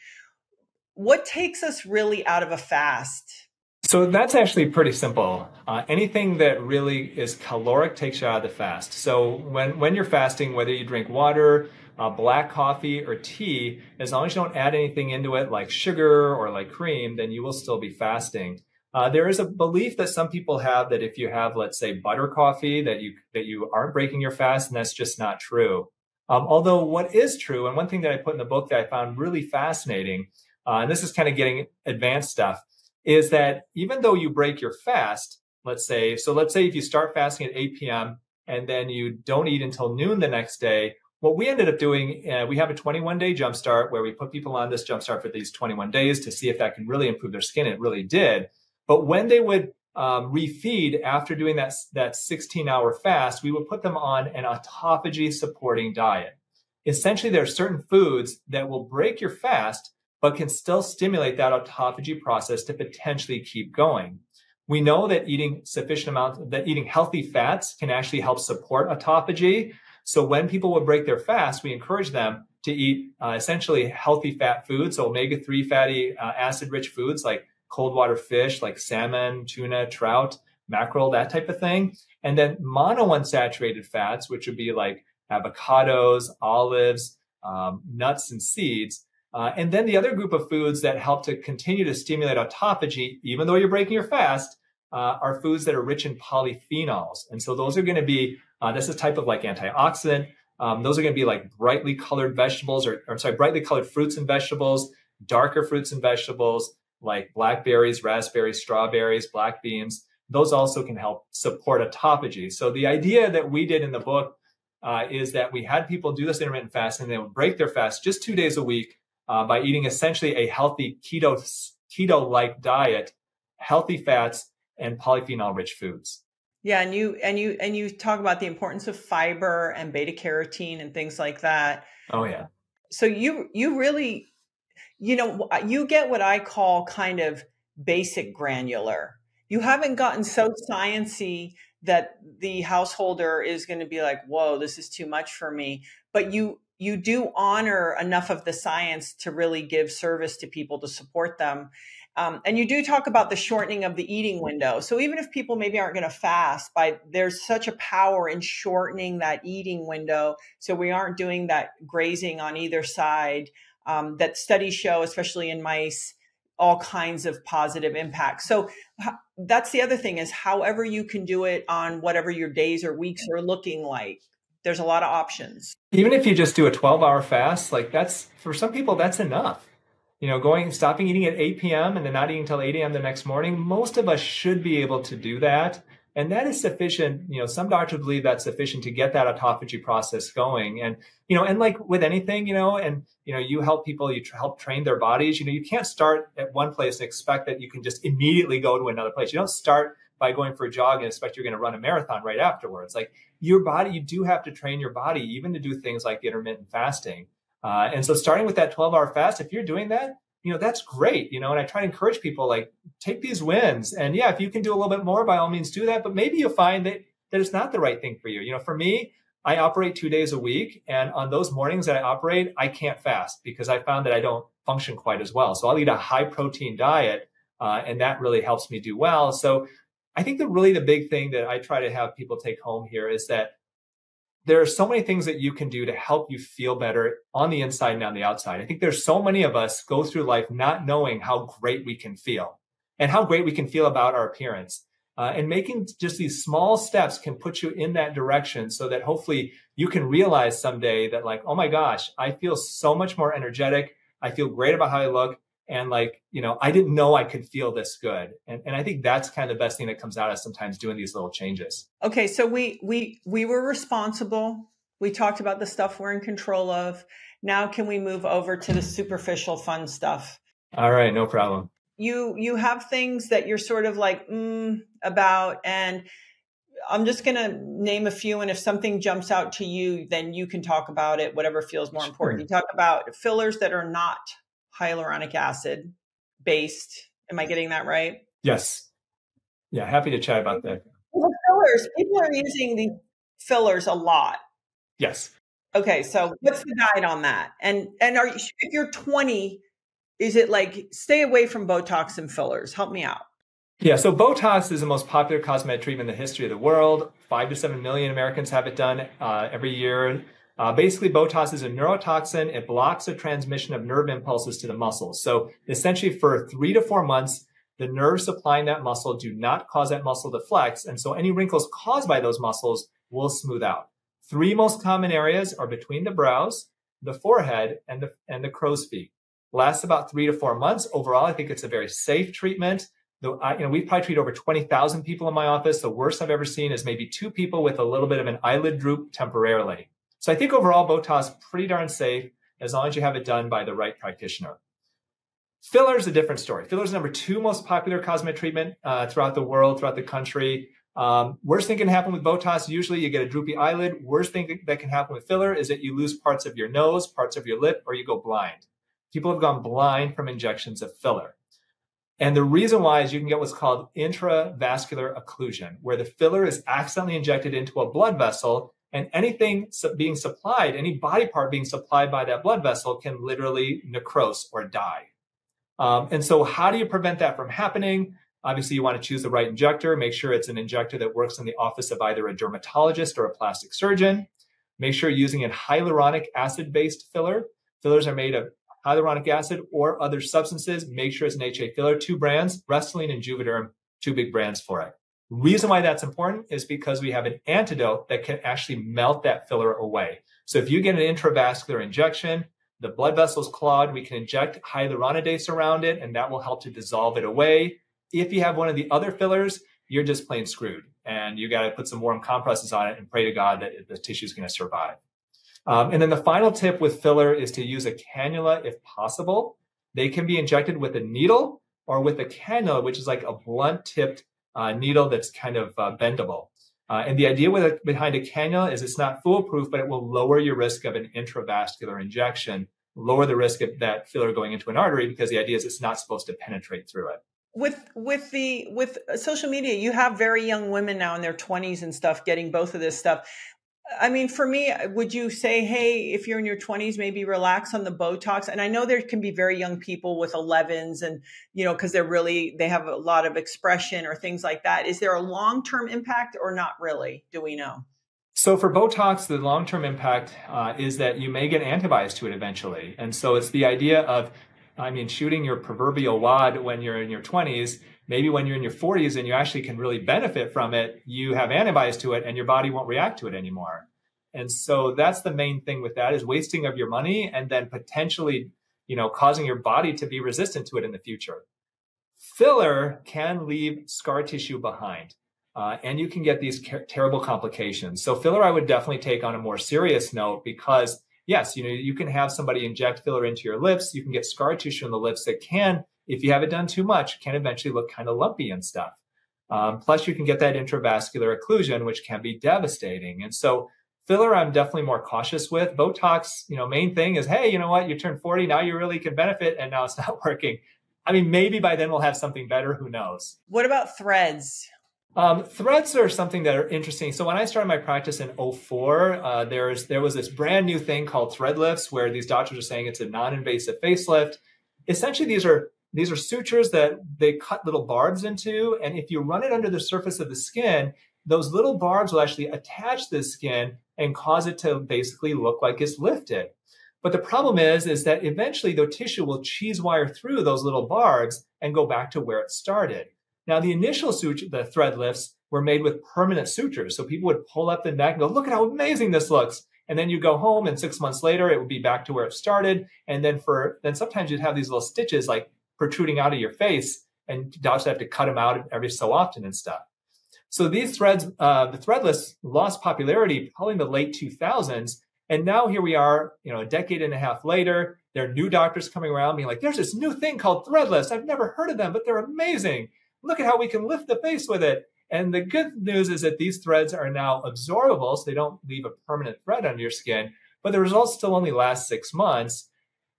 What takes us really out of a fast? So that's actually pretty simple. Uh, anything that really is caloric takes you out of the fast. So when, when you're fasting, whether you drink water, uh, black coffee, or tea, as long as you don't add anything into it like sugar or like cream, then you will still be fasting. Uh, there is a belief that some people have that if you have, let's say, butter coffee, that you that you aren't breaking your fast, and that's just not true. Um, although what is true, and one thing that I put in the book that I found really fascinating, uh, and this is kind of getting advanced stuff, is that even though you break your fast, let's say, so let's say if you start fasting at 8 p.m. and then you don't eat until noon the next day, what we ended up doing, uh, we have a 21 day jumpstart where we put people on this jumpstart for these 21 days to see if that can really improve their skin. It really did. But when they would um, refeed after doing that, that 16 hour fast, we would put them on an autophagy supporting diet. Essentially, there are certain foods that will break your fast but can still stimulate that autophagy process to potentially keep going. We know that eating sufficient amount, that eating healthy fats can actually help support autophagy. So when people would break their fast, we encourage them to eat uh, essentially healthy fat foods, so omega-3 fatty uh, acid-rich foods like cold water fish, like salmon, tuna, trout, mackerel, that type of thing. And then monounsaturated fats, which would be like avocados, olives, um, nuts, and seeds, uh, and then the other group of foods that help to continue to stimulate autophagy, even though you're breaking your fast, uh, are foods that are rich in polyphenols. And so those are going to be, uh, this is type of like antioxidant. Um, those are going to be like brightly colored vegetables or, or sorry, brightly colored fruits and vegetables, darker fruits and vegetables like blackberries, raspberries, strawberries, black beans. Those also can help support autophagy. So the idea that we did in the book uh, is that we had people do this intermittent fast and they would break their fast just two days a week uh, by eating essentially a healthy keto keto like diet, healthy fats, and polyphenol rich foods. Yeah, and you and you and you talk about the importance of fiber and beta carotene and things like that. Oh yeah. So you you really you know you get what I call kind of basic granular. You haven't gotten so sciency that the householder is going to be like, "Whoa, this is too much for me." But you you do honor enough of the science to really give service to people to support them. Um, and you do talk about the shortening of the eating window. So even if people maybe aren't going to fast, by there's such a power in shortening that eating window, so we aren't doing that grazing on either side. Um, that studies show, especially in mice, all kinds of positive impacts. So that's the other thing is however you can do it on whatever your days or weeks are looking like there's a lot of options. Even if you just do a 12 hour fast, like that's for some people, that's enough. You know, going, stopping eating at 8 p.m. and then not eating until 8 a.m. the next morning, most of us should be able to do that. And that is sufficient. You know, some doctors believe that's sufficient to get that autophagy process going. And, you know, and like with anything, you know, and, you know, you help people, you help train their bodies. You know, you can't start at one place and expect that you can just immediately go to another place. You don't start by going for a jog and expect you're going to run a marathon right afterwards. Like your body, you do have to train your body even to do things like intermittent fasting. Uh, and so starting with that 12 hour fast, if you're doing that, you know, that's great, you know, and I try to encourage people like take these wins. And yeah, if you can do a little bit more, by all means do that. But maybe you'll find that, that it's not the right thing for you. You know, for me, I operate two days a week. And on those mornings that I operate, I can't fast because I found that I don't function quite as well. So I'll eat a high protein diet, uh, and that really helps me do well. So I think that really the big thing that I try to have people take home here is that there are so many things that you can do to help you feel better on the inside and on the outside. I think there's so many of us go through life not knowing how great we can feel and how great we can feel about our appearance. Uh, and making just these small steps can put you in that direction so that hopefully you can realize someday that, like, oh my gosh, I feel so much more energetic. I feel great about how I look. And like, you know, I didn't know I could feel this good. And, and I think that's kind of the best thing that comes out of sometimes doing these little changes. Okay. So we, we, we were responsible. We talked about the stuff we're in control of. Now can we move over to the superficial fun stuff? All right. No problem you you have things that you're sort of like mm, about and i'm just going to name a few and if something jumps out to you then you can talk about it whatever feels more important you talk about fillers that are not hyaluronic acid based am i getting that right yes yeah happy to chat about that well, fillers people are using the fillers a lot yes okay so what's the guide on that and and are you, if you're 20 is it like stay away from Botox and fillers? Help me out. Yeah, so Botox is the most popular cosmetic treatment in the history of the world. Five to seven million Americans have it done uh, every year. Uh, basically, Botox is a neurotoxin. It blocks the transmission of nerve impulses to the muscles. So essentially, for three to four months, the nerves supplying that muscle do not cause that muscle to flex. And so any wrinkles caused by those muscles will smooth out. Three most common areas are between the brows, the forehead, and the, and the crow's feet lasts about three to four months. Overall, I think it's a very safe treatment. Though you know, we've probably treated over 20,000 people in my office. The worst I've ever seen is maybe two people with a little bit of an eyelid droop temporarily. So I think overall Botox is pretty darn safe as long as you have it done by the right practitioner. Filler is a different story. Filler is number two most popular cosmetic treatment uh, throughout the world, throughout the country. Um, worst thing can happen with Botox, usually you get a droopy eyelid. Worst thing that can happen with filler is that you lose parts of your nose, parts of your lip, or you go blind people have gone blind from injections of filler. And the reason why is you can get what's called intravascular occlusion, where the filler is accidentally injected into a blood vessel, and anything being supplied, any body part being supplied by that blood vessel, can literally necrose or die. Um, and so, how do you prevent that from happening? Obviously, you want to choose the right injector. Make sure it's an injector that works in the office of either a dermatologist or a plastic surgeon. Make sure you're using a hyaluronic acid based filler. Fillers are made of hyaluronic acid, or other substances, make sure it's an HA filler. Two brands, Restylane and Juvederm, two big brands for it. Reason why that's important is because we have an antidote that can actually melt that filler away. So if you get an intravascular injection, the blood vessel's clogged, we can inject hyaluronidase around it, and that will help to dissolve it away. If you have one of the other fillers, you're just plain screwed. And you got to put some warm compresses on it and pray to God that the tissue is going to survive. Um, and then the final tip with filler is to use a cannula if possible. They can be injected with a needle or with a cannula, which is like a blunt tipped uh, needle that's kind of uh, bendable. Uh, and the idea with behind a cannula is it's not foolproof, but it will lower your risk of an intravascular injection, lower the risk of that filler going into an artery because the idea is it's not supposed to penetrate through it with with the with social media you have very young women now in their 20s and stuff getting both of this stuff I mean, for me, would you say, hey, if you're in your 20s, maybe relax on the Botox? And I know there can be very young people with 11s and, you know, because they're really, they have a lot of expression or things like that. Is there a long term impact or not really? Do we know? So for Botox, the long term impact uh, is that you may get antibodies to it eventually. And so it's the idea of, I mean, shooting your proverbial wad when you're in your 20s maybe when you're in your 40s and you actually can really benefit from it, you have antibodies to it and your body won't react to it anymore. And so that's the main thing with that is wasting of your money and then potentially, you know, causing your body to be resistant to it in the future. Filler can leave scar tissue behind. Uh, and you can get these terrible complications. So filler, I would definitely take on a more serious note because yes, you know, you can have somebody inject filler into your lips. You can get scar tissue in the lips that can if you have it done too much, it can eventually look kind of lumpy and stuff. Um, plus, you can get that intravascular occlusion, which can be devastating. And so, filler, I'm definitely more cautious with. Botox, you know, main thing is, hey, you know what? You turn 40, now you really can benefit, and now it's not working. I mean, maybe by then we'll have something better. Who knows? What about threads? Um, threads are something that are interesting. So when I started my practice in 04, uh, there's there was this brand new thing called thread lifts, where these doctors are saying it's a non-invasive facelift. Essentially, these are these are sutures that they cut little barbs into, and if you run it under the surface of the skin, those little barbs will actually attach the skin and cause it to basically look like it's lifted. But the problem is, is that eventually the tissue will cheese wire through those little barbs and go back to where it started. Now, the initial suture, the thread lifts were made with permanent sutures. So people would pull up the neck and go, look at how amazing this looks. And then you go home and six months later, it would be back to where it started. And then for, then sometimes you'd have these little stitches like protruding out of your face and doctors have to cut them out every so often and stuff. So these threads, uh, the thread lifts lost popularity probably in the late 2000s. And now here we are, you know, a decade and a half later, there are new doctors coming around being like, there's this new thing called thread lifts. I've never heard of them, but they're amazing. Look at how we can lift the face with it. And the good news is that these threads are now absorbable, so they don't leave a permanent thread under your skin, but the results still only last six months.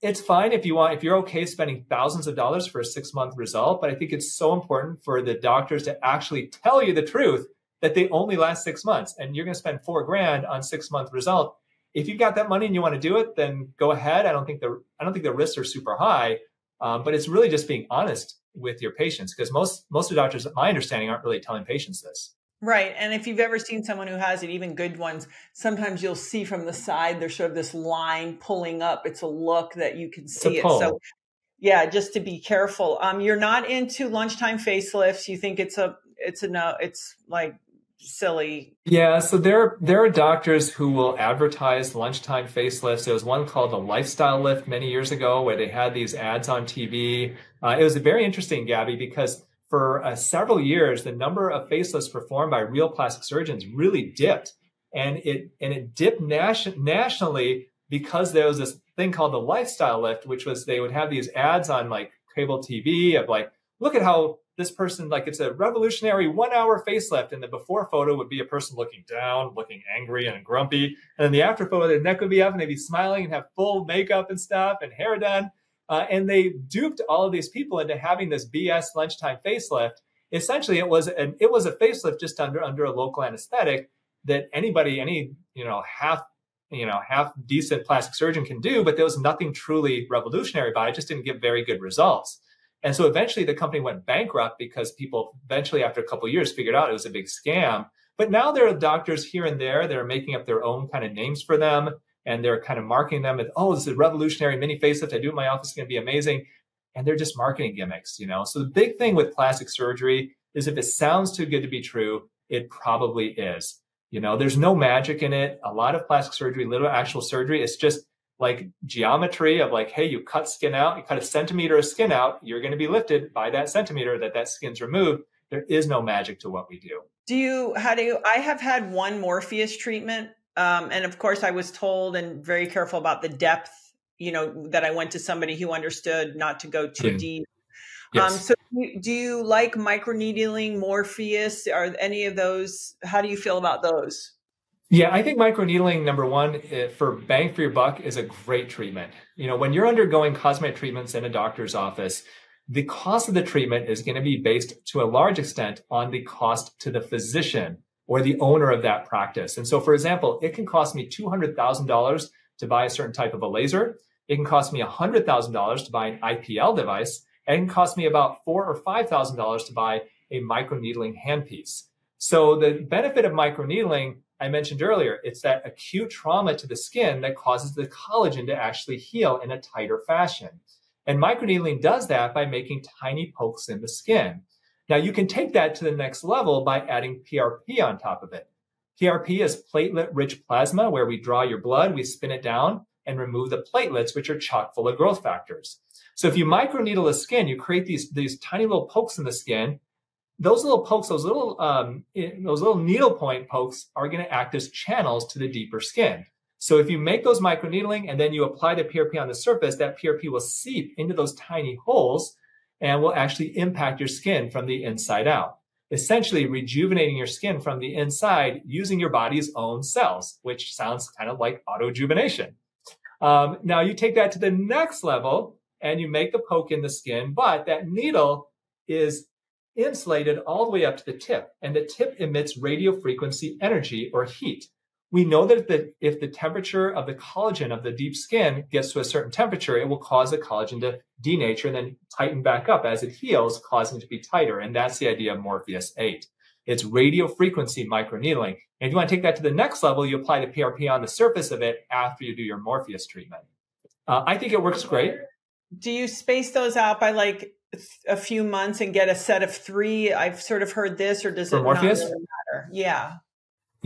It's fine if you want, if you're okay spending thousands of dollars for a six month result, but I think it's so important for the doctors to actually tell you the truth that they only last six months and you're going to spend four grand on six month result. If you've got that money and you want to do it, then go ahead. I don't think the I don't think the risks are super high, um, but it's really just being honest with your patients because most most of the doctors, my understanding, aren't really telling patients this. Right. And if you've ever seen someone who has it, even good ones, sometimes you'll see from the side there's sort of this line pulling up. It's a look that you can see it. So yeah, just to be careful. Um, you're not into lunchtime facelifts. You think it's a it's a no, it's like silly. Yeah, so there there are doctors who will advertise lunchtime facelifts. There was one called the Lifestyle Lift many years ago where they had these ads on TV. Uh, it was a very interesting, Gabby, because for uh, several years the number of facelifts performed by real plastic surgeons really dipped, and it and it dipped nation- nationally because there was this thing called the Lifestyle Lift, which was they would have these ads on like cable TV of like, look at how this person like it's a revolutionary one hour facelift and the before photo would be a person looking down looking angry and grumpy and then the after photo their neck would be up and they'd be smiling and have full makeup and stuff and hair done uh, and they duped all of these people into having this bs lunchtime facelift essentially it was an it was a facelift just under under a local anesthetic that anybody any you know half you know half decent plastic surgeon can do but there was nothing truly revolutionary about it, it just didn't give very good results and so eventually the company went bankrupt because people eventually, after a couple years, figured out it was a big scam. But now there are doctors here and there that are making up their own kind of names for them. And they're kind of marketing them as, oh, this is a revolutionary mini facelift. I do in my office. It's going to be amazing. And they're just marketing gimmicks, you know? So the big thing with plastic surgery is if it sounds too good to be true, it probably is. You know, there's no magic in it. A lot of plastic surgery, little actual surgery, it's just like geometry of like, hey, you cut skin out, you cut a centimeter of skin out, you're going to be lifted by that centimeter that that skin's removed. There is no magic to what we do. Do you, how do you, I have had one Morpheus treatment. Um, and of course, I was told and very careful about the depth, you know, that I went to somebody who understood not to go too mm. deep. Yes. Um, so do you like microneedling, Morpheus? Are any of those, how do you feel about those? Yeah, I think microneedling, number one, eh, for bang for your buck, is a great treatment. You know, when you're undergoing cosmetic treatments in a doctor's office, the cost of the treatment is going to be based to a large extent on the cost to the physician or the owner of that practice. And so, for example, it can cost me $200,000 to buy a certain type of a laser. It can cost me $100,000 to buy an IPL device. And it can cost me about four or $5,000 to buy a microneedling handpiece. So the benefit of microneedling I mentioned earlier, it's that acute trauma to the skin that causes the collagen to actually heal in a tighter fashion. And microneedling does that by making tiny pokes in the skin. Now you can take that to the next level by adding PRP on top of it. PRP is platelet rich plasma where we draw your blood, we spin it down and remove the platelets, which are chock full of growth factors. So if you microneedle the skin, you create these, these tiny little pokes in the skin those little pokes, those little um, those little needle point pokes are going to act as channels to the deeper skin. So if you make those microneedling and then you apply the PRP on the surface, that PRP will seep into those tiny holes and will actually impact your skin from the inside out, essentially rejuvenating your skin from the inside using your body's own cells, which sounds kind of like autojuvenation. Um, now you take that to the next level and you make the poke in the skin, but that needle is insulated all the way up to the tip, and the tip emits radio frequency energy or heat. We know that if the, if the temperature of the collagen of the deep skin gets to a certain temperature, it will cause the collagen to denature and then tighten back up as it heals, causing it to be tighter. And that's the idea of Morpheus 8. It's radio frequency microneedling. And if you want to take that to the next level, you apply the PRP on the surface of it after you do your Morpheus treatment. Uh, I think it works great. Do you space those out by like a few months and get a set of three? I've sort of heard this, or does For it Morpheus? not really matter? Yeah.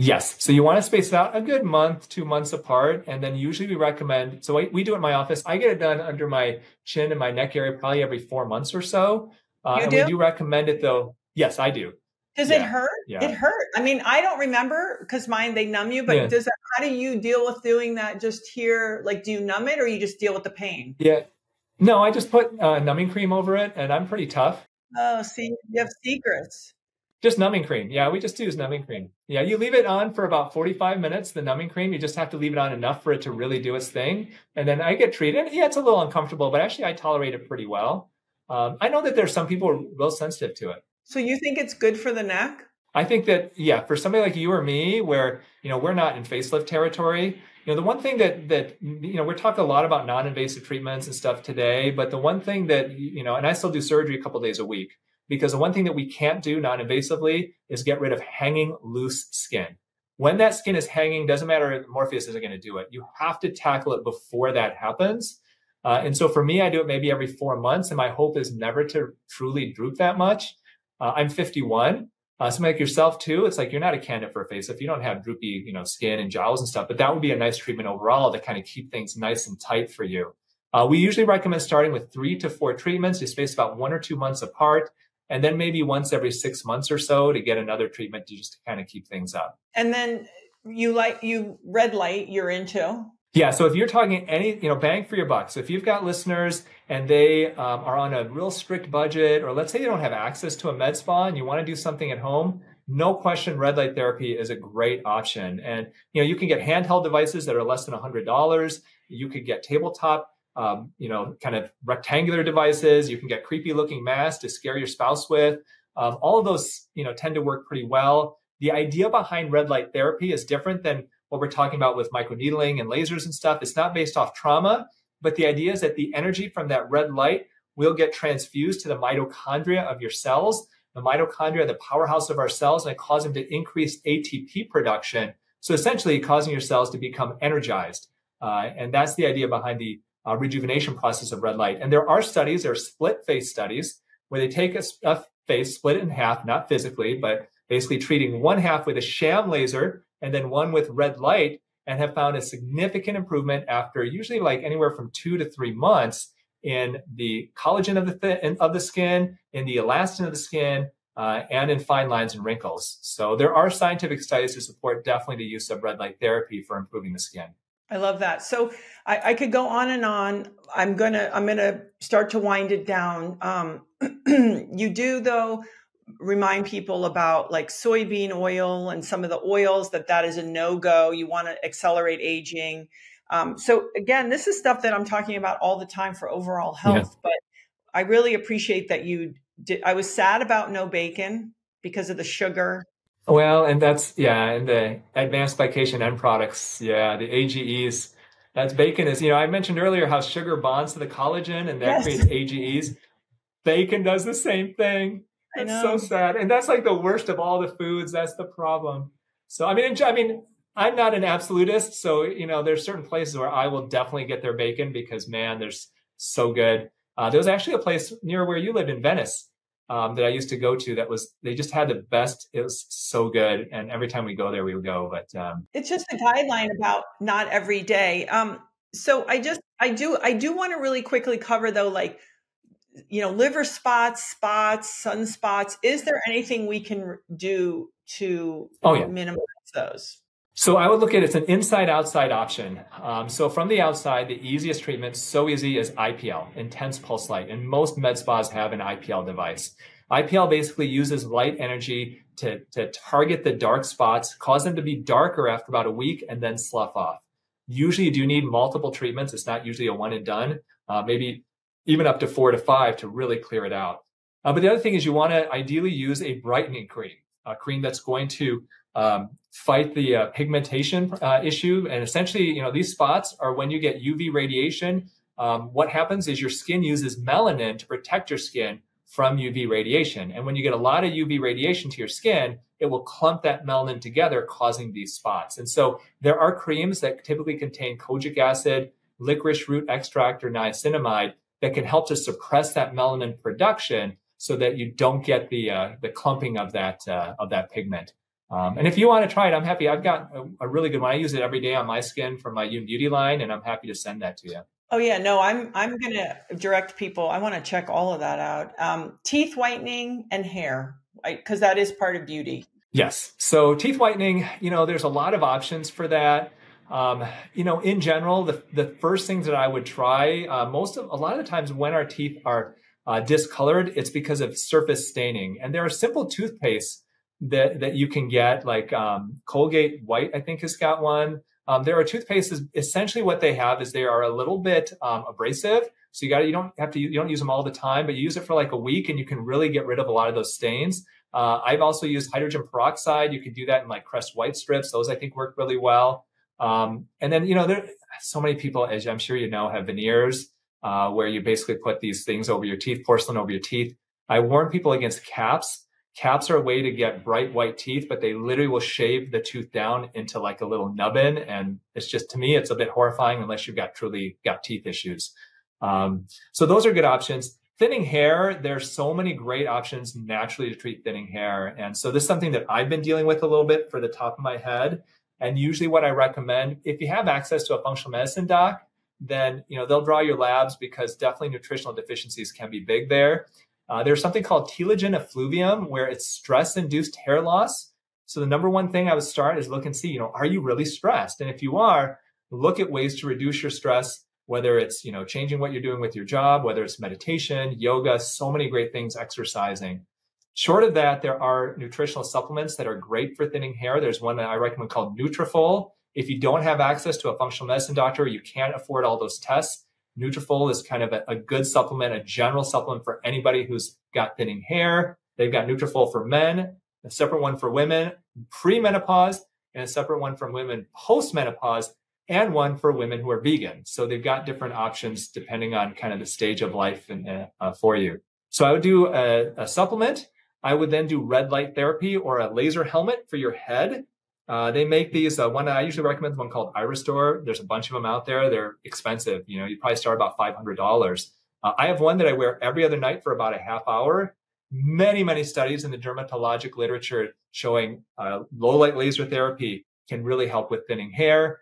Yes. So you want to space it out a good month, two months apart. And then usually we recommend, so I, we do it in my office. I get it done under my chin and my neck area probably every four months or so. Uh, You and do? we do recommend it though. Yes, I do. Does it hurt? yeah. It hurt. I mean, I don't remember because mine they numb you, but Yeah. does it, how do you deal with doing that just here? Like, do you numb it or you just deal with the pain? Yeah. No, I just put uh, numbing cream over it and I'm pretty tough. Oh, see, you have secrets. Just numbing cream. Yeah, we just use numbing cream. Yeah, you leave it on for about 45 minutes, the numbing cream. You just have to leave it on enough for it to really do its thing. And then I get treated. Yeah, it's a little uncomfortable, but actually I tolerate it pretty well. Um, I know that there's some people who are real sensitive to it. So you think it's good for the neck? I think that yeah, for somebody like you or me, where you know we're not in facelift territory, you know the one thing that that you know we're talking a lot about non-invasive treatments and stuff today, but the one thing that you know, and I still do surgery a couple days a week because the one thing that we can't do non-invasively is get rid of hanging loose skin. When that skin is hanging, doesn't matter if Morpheus isn't going to do it. You have to tackle it before that happens. Uh, and so for me, I do it maybe every four months, and my hope is never to truly droop that much. Uh, I'm 51. Uh, like yourself too. It's like you're not a candidate for a face if You don't have droopy, you know, skin and jowls and stuff. But that would be a nice treatment overall to kind of keep things nice and tight for you. Uh, we usually recommend starting with three to four treatments. You space about one or two months apart, and then maybe once every six months or so to get another treatment to just kind of keep things up. And then you like you red light you're into. Yeah. So if you're talking any, you know, bang for your buck. So if you've got listeners and they um, are on a real strict budget, or let's say you don't have access to a med spa and you want to do something at home, no question, red light therapy is a great option. And you know, you can get handheld devices that are less than hundred dollars. You could get tabletop, um, you know, kind of rectangular devices. You can get creepy looking masks to scare your spouse with. Um, all of those, you know, tend to work pretty well. The idea behind red light therapy is different than what we're talking about with microneedling and lasers and stuff. It's not based off trauma, but the idea is that the energy from that red light will get transfused to the mitochondria of your cells. The mitochondria are the powerhouse of our cells and it causes them to increase ATP production. So essentially causing your cells to become energized. Uh, and that's the idea behind the uh, rejuvenation process of red light. And there are studies, there are split face studies where they take a, a face, split it in half, not physically, but basically treating one half with a sham laser and then one with red light and have found a significant improvement after usually like anywhere from two to three months in the collagen of the th- of the skin, in the elastin of the skin, uh, and in fine lines and wrinkles. So there are scientific studies to support definitely the use of red light therapy for improving the skin. I love that. So I, I could go on and on. I'm gonna I'm gonna start to wind it down. Um, you do though remind people about like soybean oil and some of the oils that that is a no go. You want to accelerate aging. Um, so again, this is stuff that I'm talking about all the time for overall health. But I really appreciate that you did. I was sad about no bacon because of the sugar. Well, and that's yeah, and the advanced glycation end products, yeah, the AGEs. That's bacon is, you know, I mentioned earlier how sugar bonds to the collagen and that Yes. creates AGEs. Bacon does the same thing. It's so sad. And that's like the worst of all the foods. That's the problem. So I mean, I mean, I'm not an absolutist, so you know, there's certain places where I will definitely get their bacon because man, there's so good. Uh, there was actually a place near where you lived in Venice um, that I used to go to that was they just had the best. It was so good, and every time we go there, we would go. But um, it's just a guideline about not every day um so i just i do i do want to really quickly cover though like you know liver spots spots sunspots is there anything we can do to Oh, yeah. minimize those So I would look at it as an inside outside option. Um, so from the outside, the easiest treatment, so easy, is IPL, intense pulse light. And most med spas have an IPL device. IPL basically uses light energy to, to target the dark spots, cause them to be darker after about a week, and then slough off. Usually you do need multiple treatments. It's not usually a one and done, uh, maybe even up to four to five to really clear it out. Uh, but the other thing is you want to ideally use a brightening cream, a cream that's going to um, fight the uh, pigmentation uh, issue. And essentially, you know, these spots are when you get UV radiation. Um, what happens is your skin uses melanin to protect your skin from UV radiation. And when you get a lot of UV radiation to your skin, it will clump that melanin together, causing these spots. And so there are creams that typically contain kojic acid, licorice root extract, or niacinamide that can help to suppress that melanin production so that you don't get the uh, the clumping of that uh, of that pigment. Um, and if you want to try it, I'm happy. I've got a, a, really good one. I use it every day on my skin for my Youn Beauty line, and I'm happy to send that to you. Oh yeah, no, I'm I'm gonna direct people. I want to check all of that out. Um, teeth whitening and hair, because that is part of beauty. Yes. So teeth whitening, you know, there's a lot of options for that. Um, you know, in general, the the first things that I would try, uh, most of a lot of the times when our teeth are uh, discolored, it's because of surface staining, and there are simple toothpastes that that you can get, like um, Colgate White, I think has got one. Um, there are toothpastes. Essentially, what they have is they are a little bit um, abrasive. So you got you don't have to you don't use them all the time, but you use it for like a week, and you can really get rid of a lot of those stains. Uh, I've also used hydrogen peroxide. You can do that in like Crest white strips. Those I think work really well. Um, and then you know there so many people, as I'm sure you know, have veneers uh, where you basically put these things over your teeth, porcelain over your teeth. I warn people against caps Caps are a way to get bright white teeth, but they literally will shave the tooth down into like a little nubbin. And it's just, to me, it's a bit horrifying unless you've got truly got teeth issues. Um, so those are good options. Thinning hair, there's so many great options naturally to treat thinning hair. And so this is something that I've been dealing with a little bit for the top of my head. And usually what I recommend, if you have access to a functional medicine doc, then you know they'll draw your labs because definitely nutritional deficiencies can be big there. Uh, there's something called telogen effluvium, where it's stress induced hair loss. So the number one thing I would start is look and see, you know, are you really stressed? And if you are, look at ways to reduce your stress, whether it's, you know, changing what you're doing with your job, whether it's meditation, yoga, so many great things, exercising. Short of that, there are nutritional supplements that are great for thinning hair. There's one that I recommend called Nutrafol. If you don't have access to a functional medicine doctor, you can't afford all those tests. Nutrafol is kind of a, a, good supplement, a general supplement for anybody who's got thinning hair. They've got Nutrafol for men, a separate one for women pre-menopause, and a separate one for women post-menopause, and one for women who are vegan. So they've got different options depending on kind of the stage of life and, uh, for you. So I would do a, a supplement. I would then do red light therapy or a laser helmet for your head. Uh, they make these. Uh, one I usually recommend one called iRestore. There's a bunch of them out there. They're expensive. You know, you probably start about five hundred dollars. Uh, I have one that I wear every other night for about a half hour. Many, many studies in the dermatologic literature showing uh, low light laser therapy can really help with thinning hair.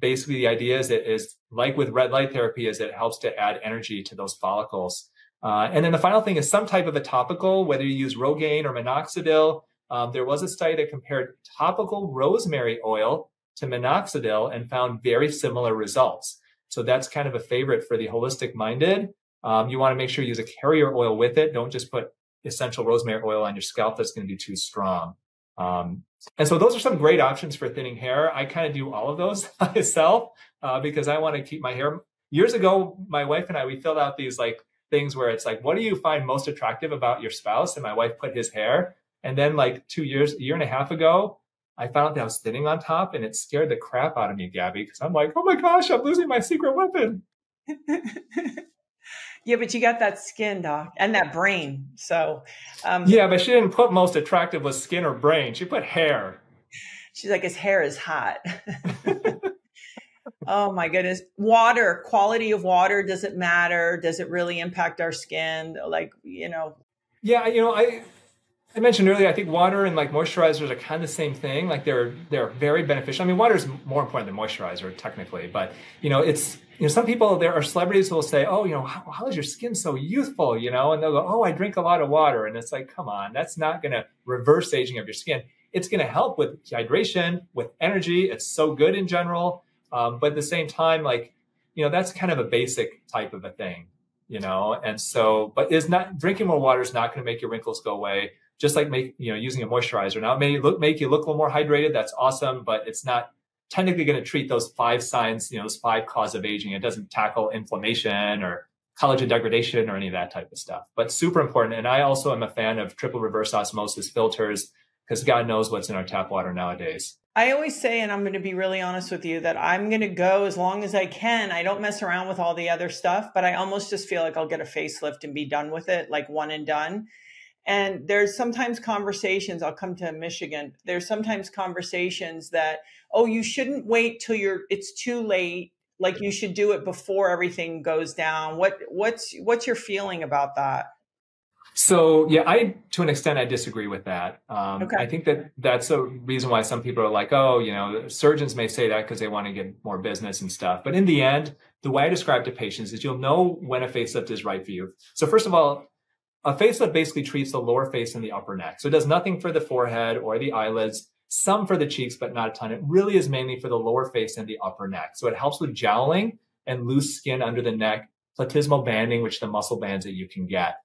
Basically, the idea is it is like with red light therapy, is it helps to add energy to those follicles. Uh, and then the final thing is some type of a topical, whether you use Rogaine or minoxidil um, there was a study that compared topical rosemary oil to minoxidil and found very similar results. So that's kind of a favorite for the holistic minded. Um, you want to make sure you use a carrier oil with it. Don't just put essential rosemary oil on your scalp. That's going to be too strong. Um, and so those are some great options for thinning hair. I kind of do all of those myself uh, because I want to keep my hair. Years ago, my wife and I, we filled out these like things where it's like, what do you find most attractive about your spouse? And my wife put his hair. And then like two years, a year and a half ago, I found out that I was thinning on top and it scared the crap out of me, Gabby, because I'm like, oh my gosh, I'm losing my secret weapon. yeah, but you got that skin, doc, and that brain. So, um, yeah, but she didn't put most attractive was skin or brain. She put hair. She's like, his hair is hot. oh my goodness. Water, quality of water, does it matter? Does it really impact our skin? Like, you know. Yeah, you know, I I mentioned earlier, I think water and like moisturizers are kind of the same thing. Like they're they're very beneficial. I mean, water is more important than moisturizer technically, but you know, it's you know, some people there are celebrities who will say, "Oh, you know, how, how is your skin so youthful?" You know, and they'll go, "Oh, I drink a lot of water," and it's like, come on, that's not going to reverse aging of your skin. It's going to help with hydration, with energy. It's so good in general, um, but at the same time, like you know, that's kind of a basic type of a thing, you know. And so, but is not drinking more water is not going to make your wrinkles go away just like make you know using a moisturizer. Now it may look make you look a little more hydrated. That's awesome, but it's not technically going to treat those five signs, you know, those five cause of aging. It doesn't tackle inflammation or collagen degradation or any of that type of stuff. But super important. And I also am a fan of triple reverse osmosis filters because God knows what's in our tap water nowadays. I always say, and I'm going to be really honest with you, that I'm going to go as long as I can. I don't mess around with all the other stuff, but I almost just feel like I'll get a facelift and be done with it, like one and done. And there's sometimes conversations, I'll come to Michigan. There's sometimes conversations that, oh, you shouldn't wait till you're, it's too late. Like you should do it before everything goes down. What, what's, what's your feeling about that? So yeah, I to an extent I disagree with that. Um, okay. I think that that's a reason why some people are like, oh, you know, surgeons may say that because they want to get more business and stuff. But in the end, the way I describe to patients is you'll know when a facelift is right for you. So first of all, a face facelift basically treats the lower face and the upper neck. So it does nothing for the forehead or the eyelids, some for the cheeks, but not a ton. It really is mainly for the lower face and the upper neck. So it helps with jowling and loose skin under the neck, platysmal banding, which the muscle bands that you can get.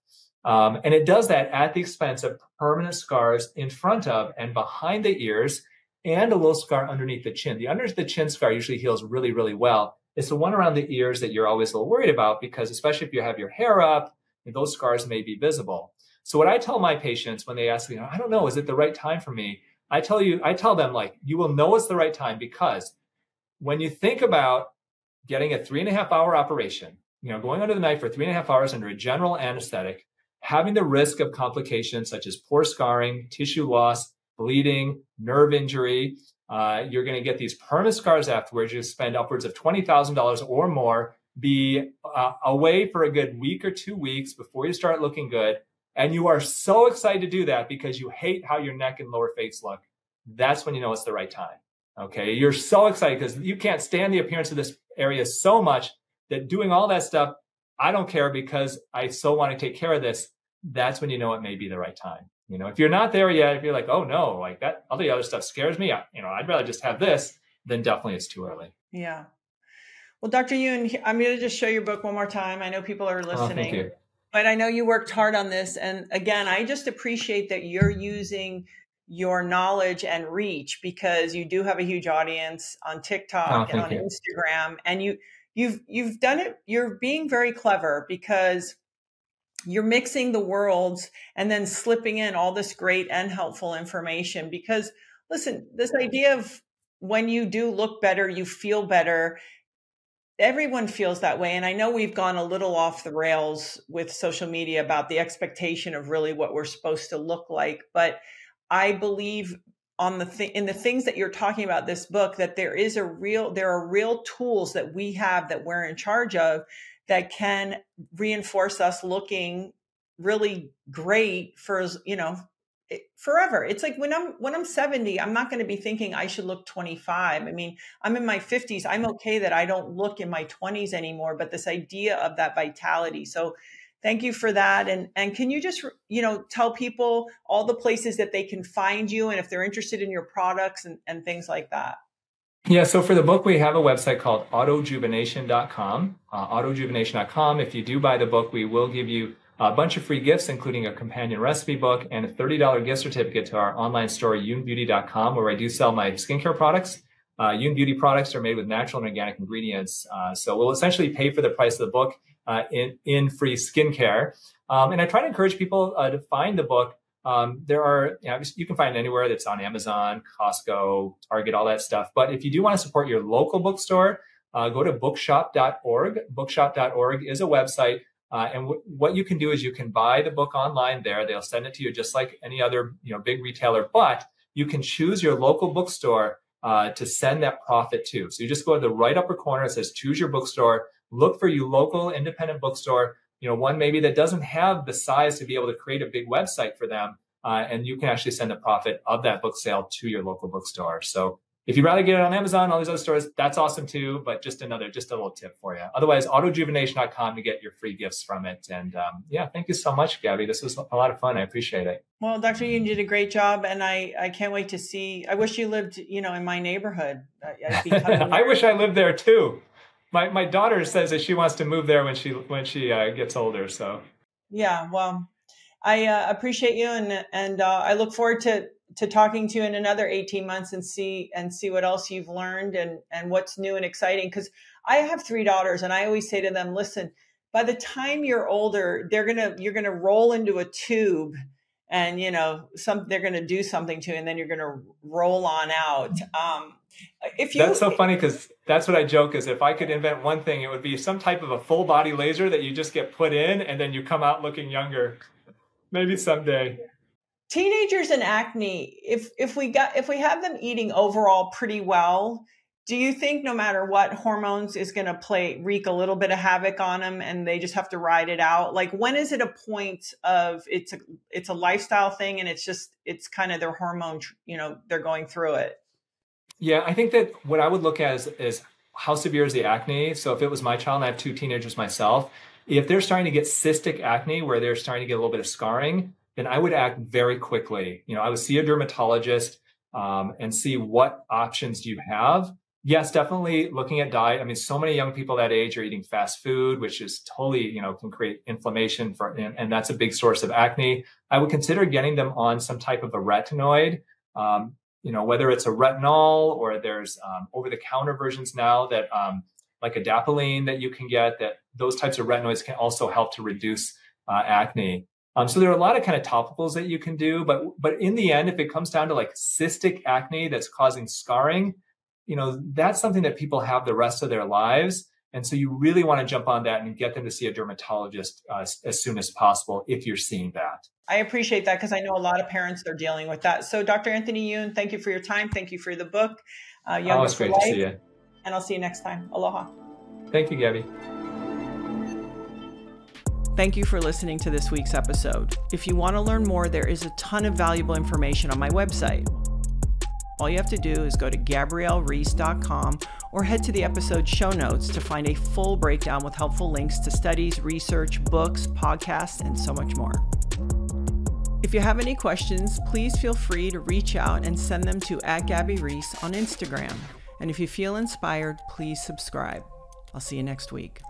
Um, and it does that at the expense of permanent scars in front of and behind the ears and a little scar underneath the chin. The under the chin scar usually heals really, really well. It's the one around the ears that you're always a little worried about because especially if you have your hair up, those scars may be visible. So what I tell my patients when they ask me, I don't know, is it the right time for me? I tell you, I tell them like, you will know it's the right time because when you think about getting a three and a half hour operation, you know, going under the knife for three and a half hours under a general anesthetic, having the risk of complications such as poor scarring, tissue loss, bleeding, nerve injury. Uh, you're going to get these permanent scars afterwards. You spend upwards of $20,000 or more, be uh, away for a good week or two weeks before you start looking good. And you are so excited to do that because you hate how your neck and lower face look. That's when you know it's the right time. Okay. You're so excited because you can't stand the appearance of this area so much that doing all that stuff I don't care because I so want to take care of this. That's when you know it may be the right time. You know, if you're not there yet, if you're like, oh no, like that, all the other stuff scares me. I, you know, I'd rather just have this. Then definitely it's too early. Yeah. Well, Dr. Youn, I'm going to just show your book one more time. I know people are listening, oh, but I know you worked hard on this. And again, I just appreciate that you're using your knowledge and reach because you do have a huge audience on TikTok oh, and on you. Instagram, and you you've you've done it you're being very clever because you're mixing the worlds and then slipping in all this great and helpful information because listen this idea of when you do look better you feel better everyone feels that way and i know we've gone a little off the rails with social media about the expectation of really what we're supposed to look like but i believe on the th- in the things that you're talking about this book that there is a real there are real tools that we have that we're in charge of that can reinforce us looking really great for you know forever. It's like when i'm when i'm 70 i'm not going to be thinking i should look 25 i mean i'm in my 50s i'm okay that i don't look in my 20s anymore but this idea of that vitality. So thank you for that. And and can you just you know tell people all the places that they can find you and if they're interested in your products and, and things like that? Yeah so for the book we have a website called autojuvenation.com uh, autojuvenation.com if you do buy the book we will give you a bunch of free gifts including a companion recipe book and a $30 gift certificate to our online store younbeauty.com where i do sell my skincare products uh, Youn Beauty products are made with natural and organic ingredients. Uh, so we'll essentially pay for the price of the book uh, in, in free skincare. Um, and I try to encourage people uh, to find the book. Um, there are, you, know, you can find it anywhere that's on Amazon, Costco, Target, all that stuff. But if you do want to support your local bookstore, uh, go to bookshop.org. Bookshop.org is a website. Uh, and w- what you can do is you can buy the book online there. They'll send it to you just like any other, you know, big retailer, but you can choose your local bookstore uh, to send that profit to. So you just go to the right upper corner. It says choose your bookstore look for you local independent bookstore, you know, one maybe that doesn't have the size to be able to create a big website for them. Uh, and you can actually send a profit of that book sale to your local bookstore. So if you'd rather get it on Amazon, all these other stores, that's awesome too. But just another, just a little tip for you. Otherwise, autojuvenation.com to get your free gifts from it. And um, yeah, thank you so much, Gabby. This was a lot of fun. I appreciate it. Well, Dr. Youn did a great job, and I, I can't wait to see. I wish you lived, you know, in my neighborhood. I wish I lived there too my my daughter says that she wants to move there when she when she uh, gets older. So yeah, well, I uh, appreciate you and and uh, I look forward to to talking to you in another 18 months and see and see what else you've learned and and what's new and exciting. Because I have three daughters and I always say to them, listen, by the time you're older, they're gonna you're gonna roll into a tube and you know some they're to do something to you and then you're to roll on out. Um, if you that's so funny because that's what i joke is if i could invent one thing it would be some type of a full body laser that you just get put in and then you come out looking younger. Maybe someday teenagers and acne if if we got if we have them eating overall pretty well do you think no matter what hormones is going to play wreak a little bit of havoc on them and they just have to ride it out? Like when is it a point of it's a it's a lifestyle thing and it's just it's kind of their hormone you know they're going through it? Yeah i think that what i would look at is, is how severe is the acne? So if it was my child and i have two teenagers myself if they're starting to get cystic acne where they're starting to get a little bit of scarring then i would act very quickly you know i would see a dermatologist um, and see what options do you have yes, definitely looking at diet. I mean, so many young people that age are eating fast food, which is totally, you know, can create inflammation for, and, and that's a big source of acne. I would consider getting them on some type of a retinoid. Um, you know, whether it's a retinol or there's um, over the counter versions now that, um, like adapalene that you can get that those types of retinoids can also help to reduce uh, acne. Um, so there are a lot of kind of topicals that you can do, but but in the end, if it comes down to like cystic acne that's causing scarring, you know, that's something that people have the rest of their lives. And so you really want to jump on that and get them to see a dermatologist uh, as soon as possible if you're seeing that. I appreciate that because I know a lot of parents are dealing with that. So, Dr. Anthony Youn, thank you for your time. Thank you for the book. Uh, Younger oh, it's great Life. to see you. And I'll see you next time. Aloha. Thank you, Gabby. Thank you for listening to this week's episode. If you want to learn more, there is a ton of valuable information on my website all you have to do is go to gabriellereece.com or head to the episode show notes to find a full breakdown with helpful links to studies, research, books, podcasts, and so much more. If you have any questions, please feel free to reach out and send them to at Gabby Reece on Instagram. And if you feel inspired, please subscribe. I'll see you next week.